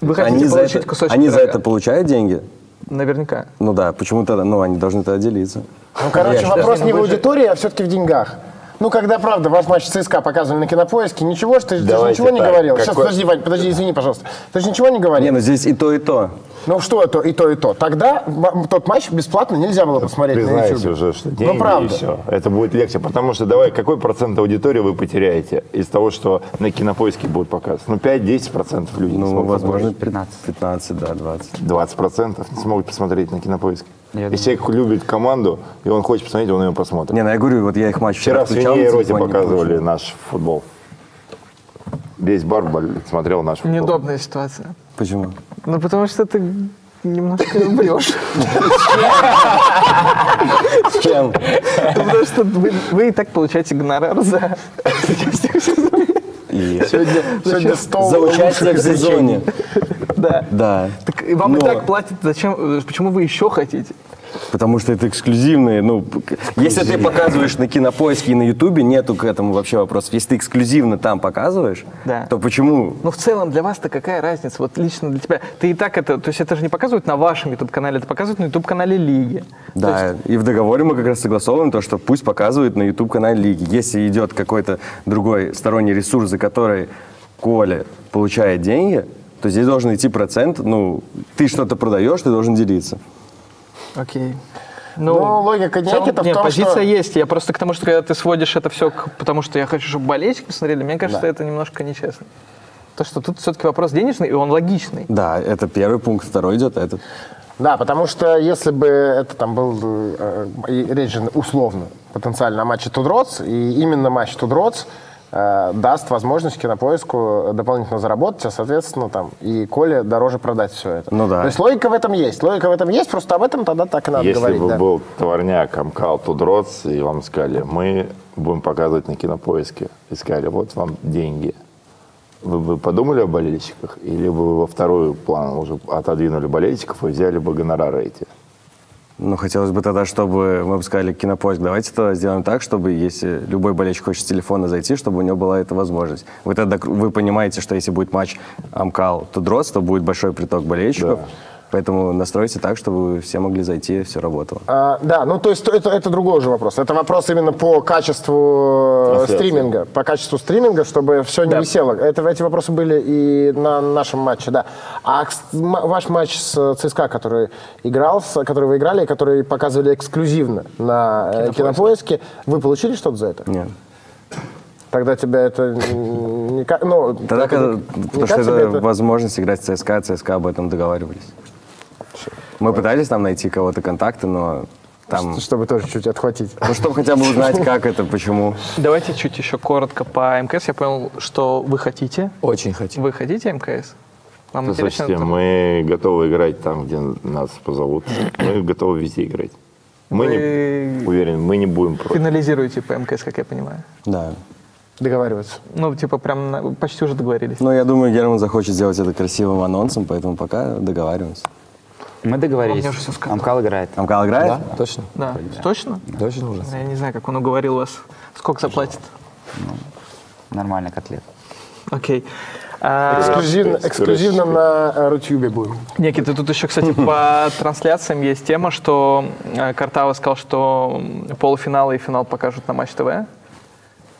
Вы хотите они, за это, кусочек они за это получают деньги? Наверняка. Ну да, почему-то, ну они должны тогда делиться. Ну, короче, Я вопрос не в аудитории, а все-таки в деньгах. Ну, когда, правда, ваш матч ЦСКА показывали на кинопоиске, ничего, ты, ты же ничего не так, говорил. Сейчас, какой- подожди, Вань, подожди, извини, пожалуйста. Ты же ничего не Не, говорил. ну здесь и то, и то. Ну что это и то, и то. Тогда тот матч бесплатно нельзя было посмотреть на Признайся YouTube. уже, что Ну, деньги и правда. все. Это будет легче, потому что давай, какой процент аудитории вы потеряете из того, что на кинопоиске будет показывать? Ну, 5-10 процентов людей Ну, смогут возможно, посмотреть. 15. 15, да, 20. 20 процентов не смогут посмотреть на кинопоиске. Я Если человек любит команду, и он хочет посмотреть, он ее посмотрит. Не, ну я говорю, вот я их матч Вчера в включал свинье и на роте показывали наш футбол. Весь бар смотрел наш футбол. Неудобная ситуация. Почему? Ну, потому что ты немножко врешь. С чем? Потому что вы, и так получаете гонорар за участие в сезоне. И Сегодня, сегодня стол за участие в сезоне. Да. Да. Так и вам и так платят, зачем, почему вы еще хотите? Потому что это эксклюзивные. Ну, если ты показываешь на кинопоиске и на Ютубе, нету к этому вообще вопросов. Если ты эксклюзивно там показываешь, Да. то почему? Ну, в целом, для вас-то какая разница? Вот лично для тебя. Ты и так это... То есть это же не показывают на вашем YouTube-канале, это показывают на YouTube-канале Лиги. Да, есть- и в договоре мы как раз согласовываем то, что пусть показывают на YouTube-канале Лиги. Если идет какой-то другой сторонний ресурс, за который Коля получает деньги, то здесь должен идти процент. Ну, ты что-то продаешь, ты должен делиться. Окей. Ну, логика в целом, Никита в нет, том, позиция что- есть. Я просто к тому, что когда ты сводишь это все к потому что я хочу, чтобы болельщики смотрели, мне кажется, это немножко нечестно. То, что тут все-таки вопрос денежный, и он логичный. Да, это первый пункт. Второй идет этот. Да, потому что если бы это там был э, речь же условно потенциально о матче Тудроц, и именно матч Тудроц даст возможность кинопоиску дополнительно заработать, а соответственно там и Коле дороже продать все это. Ну да. То есть логика в этом есть. Логика в этом есть, просто об этом тогда так и надо Если говорить. бы да. был товарняк, Амкал, 2DROTS, и вам сказали, мы будем показывать на кинопоиске, и сказали, вот вам деньги. Вы бы подумали о болельщиках? Или бы вы во второй план уже отодвинули болельщиков и взяли бы гонорары эти? Ну, хотелось бы тогда, чтобы мы бы сказали кинопоиск, давайте тогда сделаем так, чтобы если любой болельщик хочет с телефона зайти, чтобы у него была эта возможность. Вы тогда вы понимаете, что если будет матч Амкал 2DROTS, то будет большой приток болельщиков. Да. Поэтому настройте так, чтобы все могли зайти, все работало. А, да, ну то есть это, это другой уже вопрос. Это вопрос именно по качеству э, Трансляции. стриминга. По качеству стриминга, чтобы все не Да. висело. Это, эти вопросы были и на нашем матче, да. А ваш матч с ЦСКА, который играл, с- который вы играли, и который показывали эксклюзивно на э, кинопоиске, вы получили что-то за это? Нет. Тогда тебя это не как... Ну, Тогда, это когда- не- потому что тебе это возможность играть в ЦСКА, ЦСКА об этом договаривались. Мы пытались там найти кого-то контакты, но там... Чтобы тоже чуть отхватить. Ну, чтобы хотя бы узнать, как это, почему. Давайте чуть еще коротко по МКС. Я понял, что вы хотите. Очень хотим. Вы хотите МКС? Вам Ну, интересно? слушайте, это? мы готовы играть там, где нас позовут. Мы готовы везде играть. Мы Вы- не уверены, мы не будем против. Финализируете по МКС, как я понимаю. Да. Договариваться. Ну, типа, прям на- почти уже договорились. Но я думаю, Герман захочет сделать это красивым анонсом, поэтому пока договариваемся. Мы договорились. Уже всё сказал. Амкал играет. Амкал играет? Да, точно? Да. Точно? Точно уже. Я не знаю, как он уговорил вас. Сколько заплатит? Нормальный котлет. Окей. А, Эксклюзивно, эксклюзивно на э, Рутюбе будем. Никита, тут еще, кстати, [laughs] по трансляциям есть тема, что э, Картава сказал, что полуфинал и финал покажут на Матч ТВ.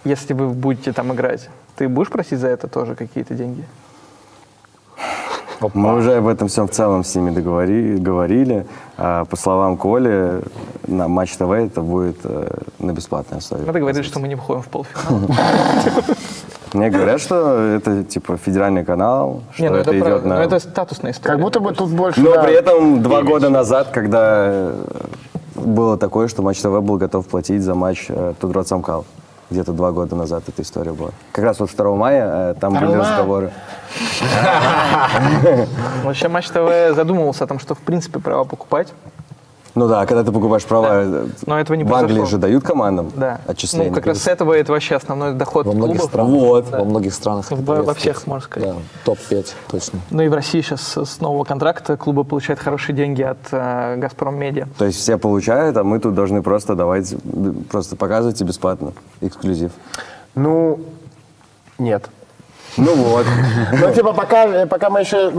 Если вы будете там играть, ты будешь просить за это тоже какие-то деньги? Мы уже об этом всем в целом с ними договори, говорили. А, по словам Коли, на Матч ТВ это будет э, на бесплатной основе. Мы договорились, что мы не входим в полуфинал. [laughs] Мне говорят, что это типа федеральный канал, что Не, ну это, это, идет на... ну это статусная история. Как будто бы тут больше... Но да, при этом два года назад, когда э, было такое, что Матч ТВ был готов платить за матч э, Тудрот Самкал. Где-то два года назад эта история была. Как раз вот 2 мая э, там были разговоры. Вообще Матч ТВ задумывался о том, что в принципе права покупать. Ну да, когда ты покупаешь права, э, Но этого не в Англии произошло. же дают командам Да. отчисления. Ну, как раз с этого это вообще основной доход Во многих клубов. странах. Вот. Во многих странах. В- во всех, можно сказать. Да, топ-5 точно. Ну и в России сейчас с нового контракта клубы получают хорошие деньги от э, Газпром Медиа. То есть все получают, а мы тут должны просто давать, просто показывайте бесплатно, эксклюзив. Ну, нет. Ну вот. Ну, типа, пока, э, пока мы еще,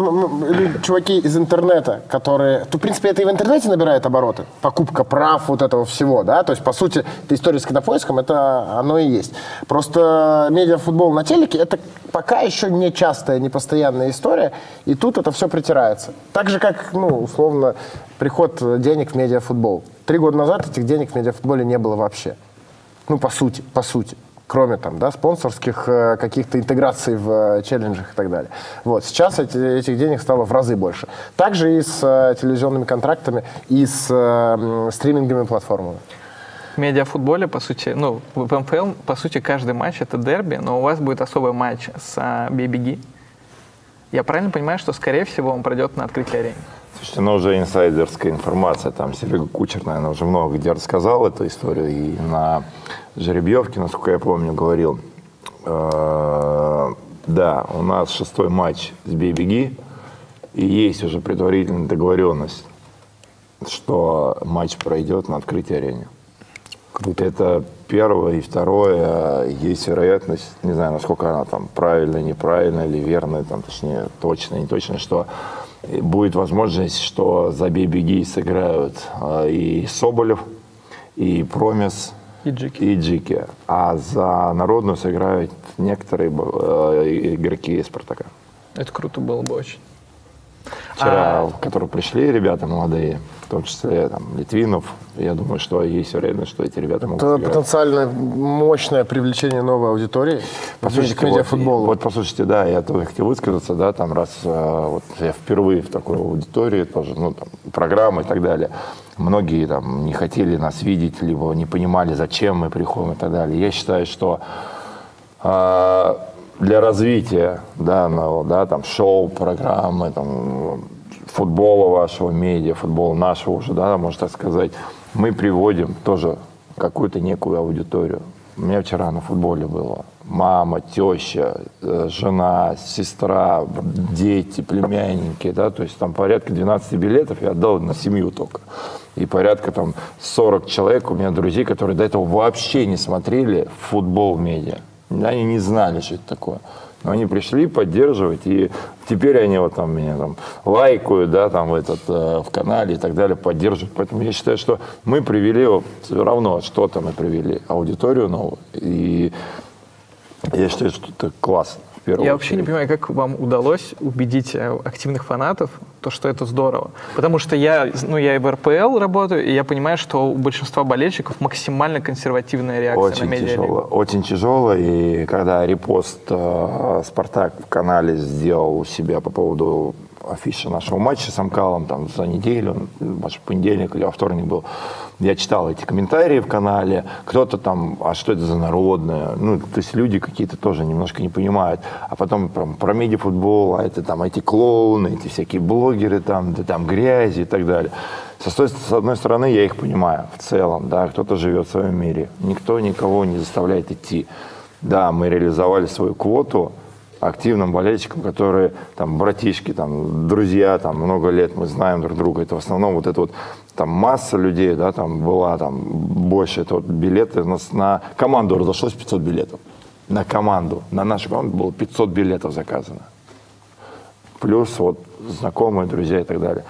чуваки из интернета, которые, то, в принципе, это и в интернете набирает обороты, покупка прав вот этого всего, да, то есть, по сути, эта история с кинопоиском, это оно и есть. Просто медиафутбол на телеке, это пока еще не частая, не постоянная история, и тут это все притирается. Так же, как, ну, условно, приход денег в медиафутбол. Три года назад этих денег в медиафутболе не было вообще. Ну, по сути, по сути. Кроме там, да, спонсорских э, каких-то интеграций в э, челленджах и так далее. Вот. Сейчас эти- этих денег стало в разы больше. Также и с э, телевизионными контрактами, и с э, стриминговыми платформами. В медиафутболе, по сути, ну, в МФЛ, по сути, каждый матч это дерби, но у вас будет особый матч с а. Я правильно понимаю, что, скорее всего, он пройдет на открытии арены? Слушайте, ну уже инсайдерская информация, там Серега Кучер, наверное, уже много где рассказал эту историю, и на жеребьевке, насколько я помню, говорил, Э, да, у нас шестой матч с Бей-Беги, и есть уже предварительная договоренность, что матч пройдет на открытой арене. Круто. Это первое. И второе, есть вероятность, не знаю, насколько она там правильная, неправильная или верная, там, точнее, точно, не точно, что будет возможность, что за бей-беги сыграют э, и Соболев, и Промис, И Джики. и Джики. А за народную сыграют некоторые э, игроки из Спартака. Это круто было бы очень. Вчера, А- в которые пришли ребята молодые, в том числе там, Литвинов, я думаю, что есть вероятность, что эти ребята могут Это сыграть. потенциально мощное привлечение новой аудитории Послушайте, к медиафутболу. Вот, вот послушайте, да, я тоже хотел высказаться, да, там раз э, вот я впервые в такой аудитории тоже, ну, там, программы и так далее. Многие там не хотели нас видеть, либо не понимали, зачем мы приходим и так далее. Я считаю, что э, для развития данного, да, там, шоу, программы, там, футбола вашего, медиа, футбола нашего уже, да, можно так сказать, мы приводим тоже какую-то некую аудиторию. У меня вчера на футболе было мама, теща, э, жена, сестра, дети, племянники, да, то есть там порядка 12 билетов я отдал на семью только. И порядка там 40 человек у меня друзей, которые до этого вообще не смотрели футбол медиа. Они не знали, что это такое. Но они пришли поддерживать, и теперь они вот там меня там лайкают, да, там в этот, э, в канале и так далее, поддерживают. Поэтому я считаю, что мы привели, все равно что-то мы привели, аудиторию новую. И я считаю, что это классно. Первую Я вообще не понимаю, как вам удалось убедить э, активных фанатов, то, что это здорово. Потому что я, ну, я и в РПЛ работаю, и я понимаю, что у большинства болельщиков максимально консервативная реакция на Очень медиалигу. тяжело, очень тяжело. И когда репост э, Спартак в канале сделал у себя по поводу афиши нашего матча с Амкалом там за неделю, может, понедельник или во вторник был, я читал эти комментарии в канале, кто-то там, а что это за народное? Ну, то есть люди какие-то тоже немножко не понимают. А потом прям, про медиафутбол, а это там эти клоуны, эти всякие блогеры там, да там грязи и так далее. Со, с одной стороны, я их понимаю в целом, да, кто-то живет в своем мире. Никто никого не заставляет идти. Да, мы реализовали свою квоту активным болельщикам, которые там братишки, там друзья, там много лет мы знаем друг друга. Это в основном вот это вот там масса людей, да, там была там больше. Это вот билеты на, на команду разошлось 500 билетов. На команду, на нашу команду было 500 билетов заказано плюс вот знакомые, друзья и так далее.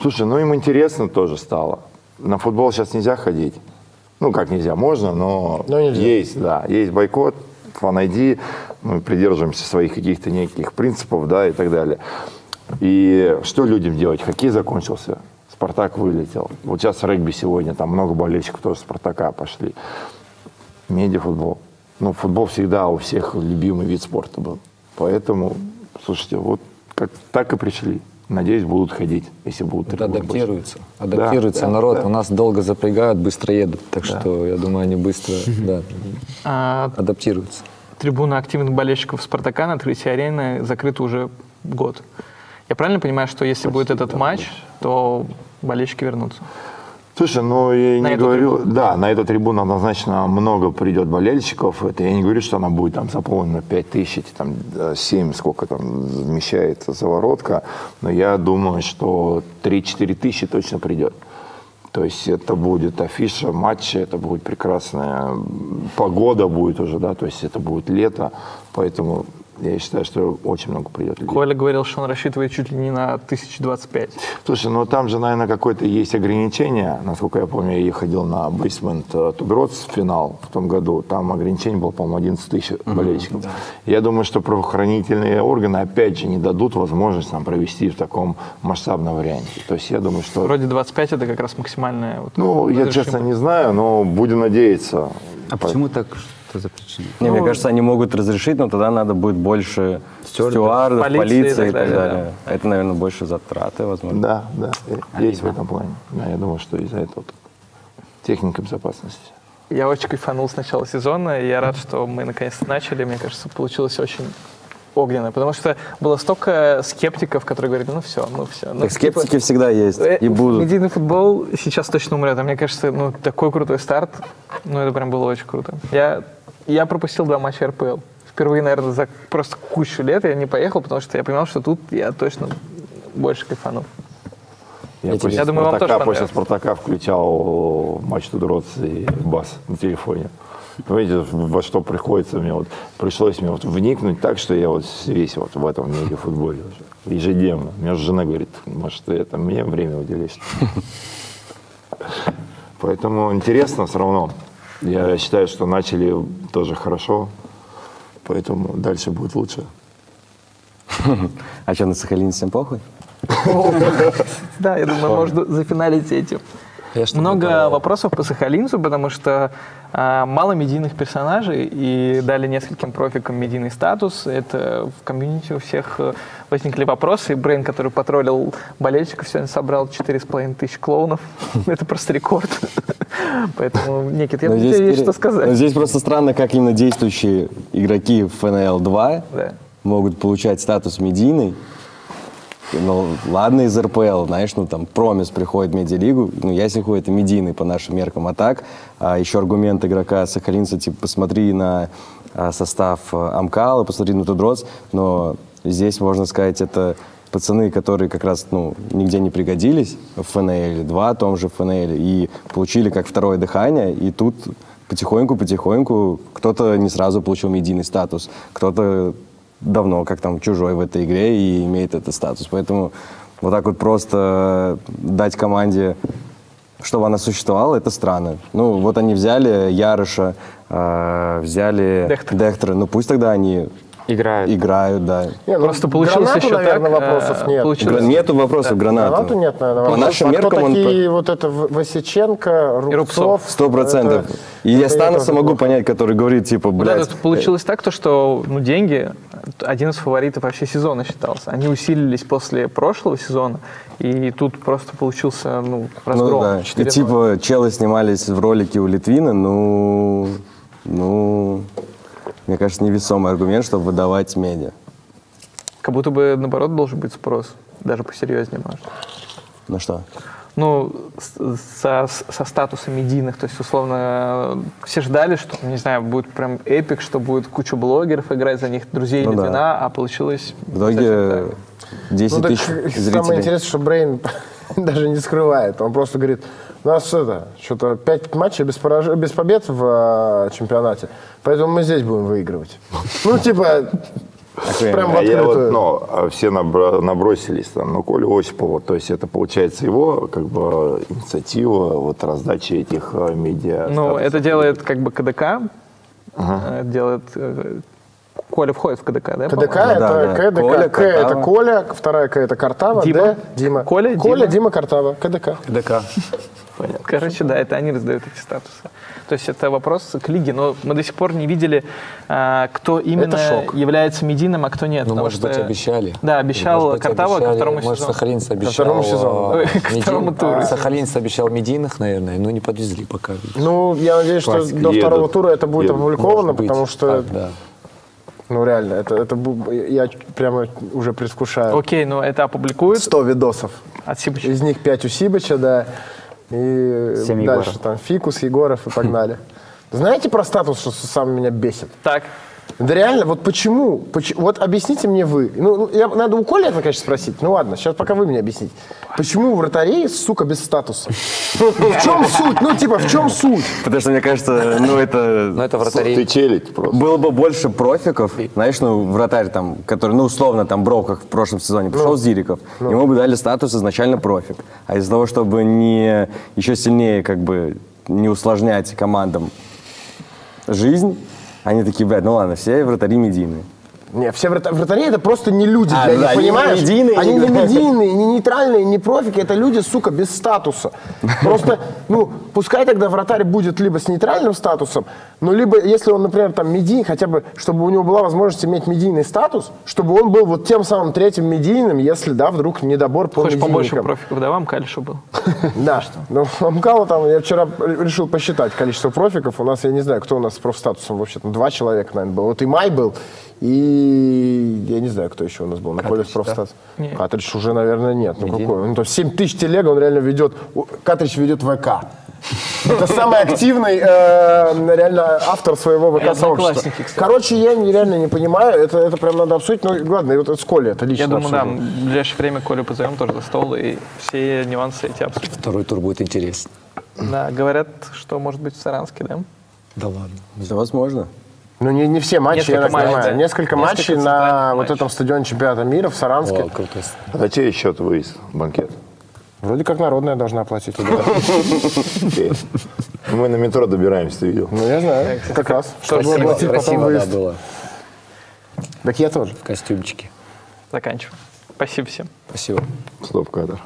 Слушай, ну им интересно тоже стало. На футбол сейчас нельзя ходить. Ну, как нельзя, можно, но, Но нельзя. есть, да, есть бойкот, фан ID, мы придерживаемся своих каких-то неких принципов, да, и так далее. И что людям делать? Хоккей закончился, Спартак вылетел. Вот сейчас регби сегодня, там много болельщиков тоже Спартака пошли. Медиафутбол. Ну, футбол всегда у всех любимый вид спорта был. Поэтому, слушайте, вот как, так и пришли. Надеюсь, будут ходить, если будут Это трибуны больше. адаптируется. Адаптируется да, народ. да. У нас долго запрягают, быстро едут. Так что, я думаю, они быстро да, А адаптируются. трибуна активных болельщиков Спартака на открытии арены закрыта уже год. Я правильно понимаю, что если будет этот матч, то болельщики вернутся? Слушай, ну я На не говорю, да, на эту трибуну однозначно много придет болельщиков. Это я не говорю, что она будет там заполнена 5 тысяч, там 7, сколько там вмещается заворотка, но я думаю, что 3-4 тысячи точно придет. То есть это будет афиша матча, это будет прекрасная погода будет уже, да, то есть это будет лето, поэтому Я считаю, что очень много придет людей. Коля говорил, что он рассчитывает чуть ли не на 1025. Слушай, ну там же, наверное, какое-то есть ограничение. Насколько я помню, я ходил на Бейсмент Туберотс финал в том году. Там ограничение было, по-моему, 11 тысяч болельщиков. Я думаю, что правоохранительные органы, опять же, не дадут возможность нам провести в таком масштабном варианте. То есть я думаю, что... Вроде 25 это как раз максимальная. Вот, Ну, я честно не знаю, но будем надеяться. А почему так? Что за причина? Не, мне кажется, они могут разрешить, но тогда надо будет больше стюардов, Полиции полиции, и так далее, далее. Это, наверное, больше затраты, возможно. Да, да, есть в этом плане. Да, я думаю, что из-за этого техника безопасности. Я очень кайфанул с начала сезона, и я рад, что мы наконец-то начали. Мне кажется, получилось очень огненно, потому что было столько скептиков, которые говорили, ну все, ну все. Ну, Так скептики всегда есть Э, и будут. Медийный футбол сейчас точно умрет. А мне кажется, ну, такой крутой старт. Ну, это прям было очень круто. Я, я пропустил два матча РПЛ. Впервые, наверное, за просто кучу лет я не поехал, потому что я понимал, что тут я точно больше кайфанул. Я, Я после Я думаю, вам тоже Спартака, после. Спартака включал матч Тудроц и Бас на телефоне. Понимаете, во что приходится мне вот, пришлось мне вот вникнуть так, что я вот весь вот в этом медиафутболе уже ежедневно. У меня же жена говорит, может, ты это мне время уделишь. [laughs] Поэтому интересно все равно. Я считаю, что начали тоже хорошо, поэтому дальше будет лучше. А что, на Сахалине всем похуй? [laughs] Да, я думаю, можно зафиналить этим. Я Много хотел- вопросов по Сахалинцу, потому что а, мало медийных персонажей и дали нескольким профикам медийный статус. Это в комьюнити у всех э, возникли вопросы. И Брейн, который потроллил болельщиков, сегодня собрал 4,5 тысяч клоунов. [laughs] Это просто рекорд. Поэтому, Никит, я тебя есть что сказать. здесь просто странно, как именно действующие игроки в ФНЛ 2 Да. могут получать статус медийный. Ну, ладно, из РПЛ, знаешь, ну там Промис приходит в медиалигу, ну, Ясенху это медийный по нашим меркам. А так, а, еще аргумент игрока Сахалинца, типа, посмотри на а, состав а, Амкала, посмотри на Тудроц, но здесь, можно сказать, это пацаны, которые как раз, ну, нигде не пригодились. В ФНЛ, два том же ФНЛ, и получили как второе дыхание, и тут потихоньку-потихоньку кто-то не сразу получил медийный статус, кто-то давно как там чужой в этой игре и имеет этот статус. Поэтому вот так вот просто дать команде, чтобы она существовала, это странно. Ну, вот они взяли Ярыша, э, взяли Дехтера. Дехтера. Ну, пусть тогда они Играют. играют, да. Не, ну, Просто получилось гранату, еще наверное, так, вопросов э, нет. получилось- Гра- Нету вопросов к гранату. Гранату нет, наверное. По вопросов. нашим А меркам кто он... такие, вот это Васиченко, Рубцов? Сто процентов. это- И я это Станоса могу плохо. понять, который говорит, типа, Вот это блядь, вот получилось так, то, что ну, деньги один из фаворитов вообще сезона считался. Они усилились после прошлого сезона, и тут просто получился ну, Ну разгром. да. И 4:0. типа челы снимались в ролике у Литвина, ну, ну, мне кажется, невесомый аргумент, чтобы выдавать медиа. Как будто бы, наоборот, должен быть спрос. Даже посерьезнее, может. Ну что? Ну, со, со статуса медийных, то есть, условно, все ждали, что, не знаю, будет прям эпик, что будет куча блогеров играть за них, друзей Ну да. Литвина, а получилось... В итоге совсем так. 10 Ну, так тысяч самое зрителей. интересное, что Брейн [laughs] даже не скрывает. Он просто говорит, у нас это, что-то 5 матчей без, пораж- без побед в э, чемпионате, поэтому мы здесь будем выигрывать. [laughs] Ну, типа, прям в А я вот, открытую. ну, а все набросились там, на Колю Осипова, то есть это получается его как бы инициатива вот раздачи этих э, медиа. Ну, это делает как бы КДК, э, делает... э, Коля входит в КДК, да? КДК это да, да. КДК. Коля, К это Картава. Коля, вторая К это Картава, Дима. Д Дима. Коля, Коля, Дима. Дима, Картава, КДК. ДК. Короче, да, это они раздают эти статусы. То есть это вопрос к лиге, но мы до сих пор не видели, а, кто именно шок. является медийным, а кто нет. Ну, может быть, что- обещали. Да, обещал Может быть, Картава ко обещали. второму Может, сезону. Сахалинец обещал. второму сезону. э, Ой, к второму туру. Сахалинец обещал медийных, наверное, но не подвезли пока. Ну, я надеюсь, что до второго тура это будет Едут. опубликовано, Может быть. потому что, Так, да. Ну, реально, это, это я прямо уже предвкушаю. Окей, но это опубликуют 100 видосов. от Сибыча. Из них 5 у Сибыча, да. И Семь дальше Егоров. там Фикус, Егоров и погнали. [laughs] Знаете про статус, что сам меня бесит? Так, Да реально, вот почему? Поч- Вот объясните мне вы. Ну, ну, я, надо у Коли это, конечно, спросить. Ну ладно, сейчас пока вы мне объясните. Почему у вратарей, сука, без статуса? Ну, в чем суть? Ну, типа, в чем суть? Потому что, мне кажется, ну это... Но это Ты вратари. челядь просто. Было бы больше профиков, знаешь, ну, вратарь там, который, ну, условно, там, Брок, как в прошлом сезоне, пришел с Зириков, ему бы дали статус изначально профик. А из-за того, чтобы не еще сильнее, как бы, не усложнять командам жизнь, они такие, блядь, ну ладно, все вратари медийные. Не, все врата- вратари это просто не люди А, для да, них, они не понимаешь? медийные, Они они не медийные, не нейтральные, не профики, это люди, сука, без статуса. Просто, ну, пускай тогда вратарь будет либо с нейтральным статусом, но либо, если он, например, там медий, хотя бы, чтобы у него была возможность иметь медийный статус, чтобы он был вот тем самым третьим медийным, если, да, вдруг недобор по Хочешь побольше профиков, давай вам Калишу был. [laughs] Да, ну, Амкала там, я вчера решил посчитать количество профиков. У нас, я не знаю, кто у нас с профстатусом вообще, там два человека, наверное, был. Вот и Май был, и я не знаю, кто еще у нас был на поле с профстатус. Нет. Катрич уже, наверное, нет. Ну, какой? Ну, то есть 7 тысяч телег он реально ведет, Катрич ведет ВК. Это самый активный э, реально автор своего ВК сообщества. одноклассники, кстати. Короче, я не- реально не понимаю, это, это прям надо обсудить. Ну, ладно, и вот это с Колей, это лично Я думаю, да, обсудим. в ближайшее время Колю позовем тоже за стол и все нюансы эти обсудим. Второй тур будет интереснее. Да, говорят, что может быть в Саранске, да? Да ладно. Это возможно. Ну, не, не все матчи, я Несколько так матчей, понимаю. Несколько, Несколько матчей на центральных вот этом стадионе чемпионата мира в Саранске. О, круто. А за чей счет выезд, банкет? Вроде как народная должна оплатить. Мы на метро добираемся, ты видел? Ну, я знаю, как раз. Чтобы потом да, выезд. было. Так я тоже. В костюмчике. Заканчиваем. Спасибо всем. Спасибо. Стоп-кадр.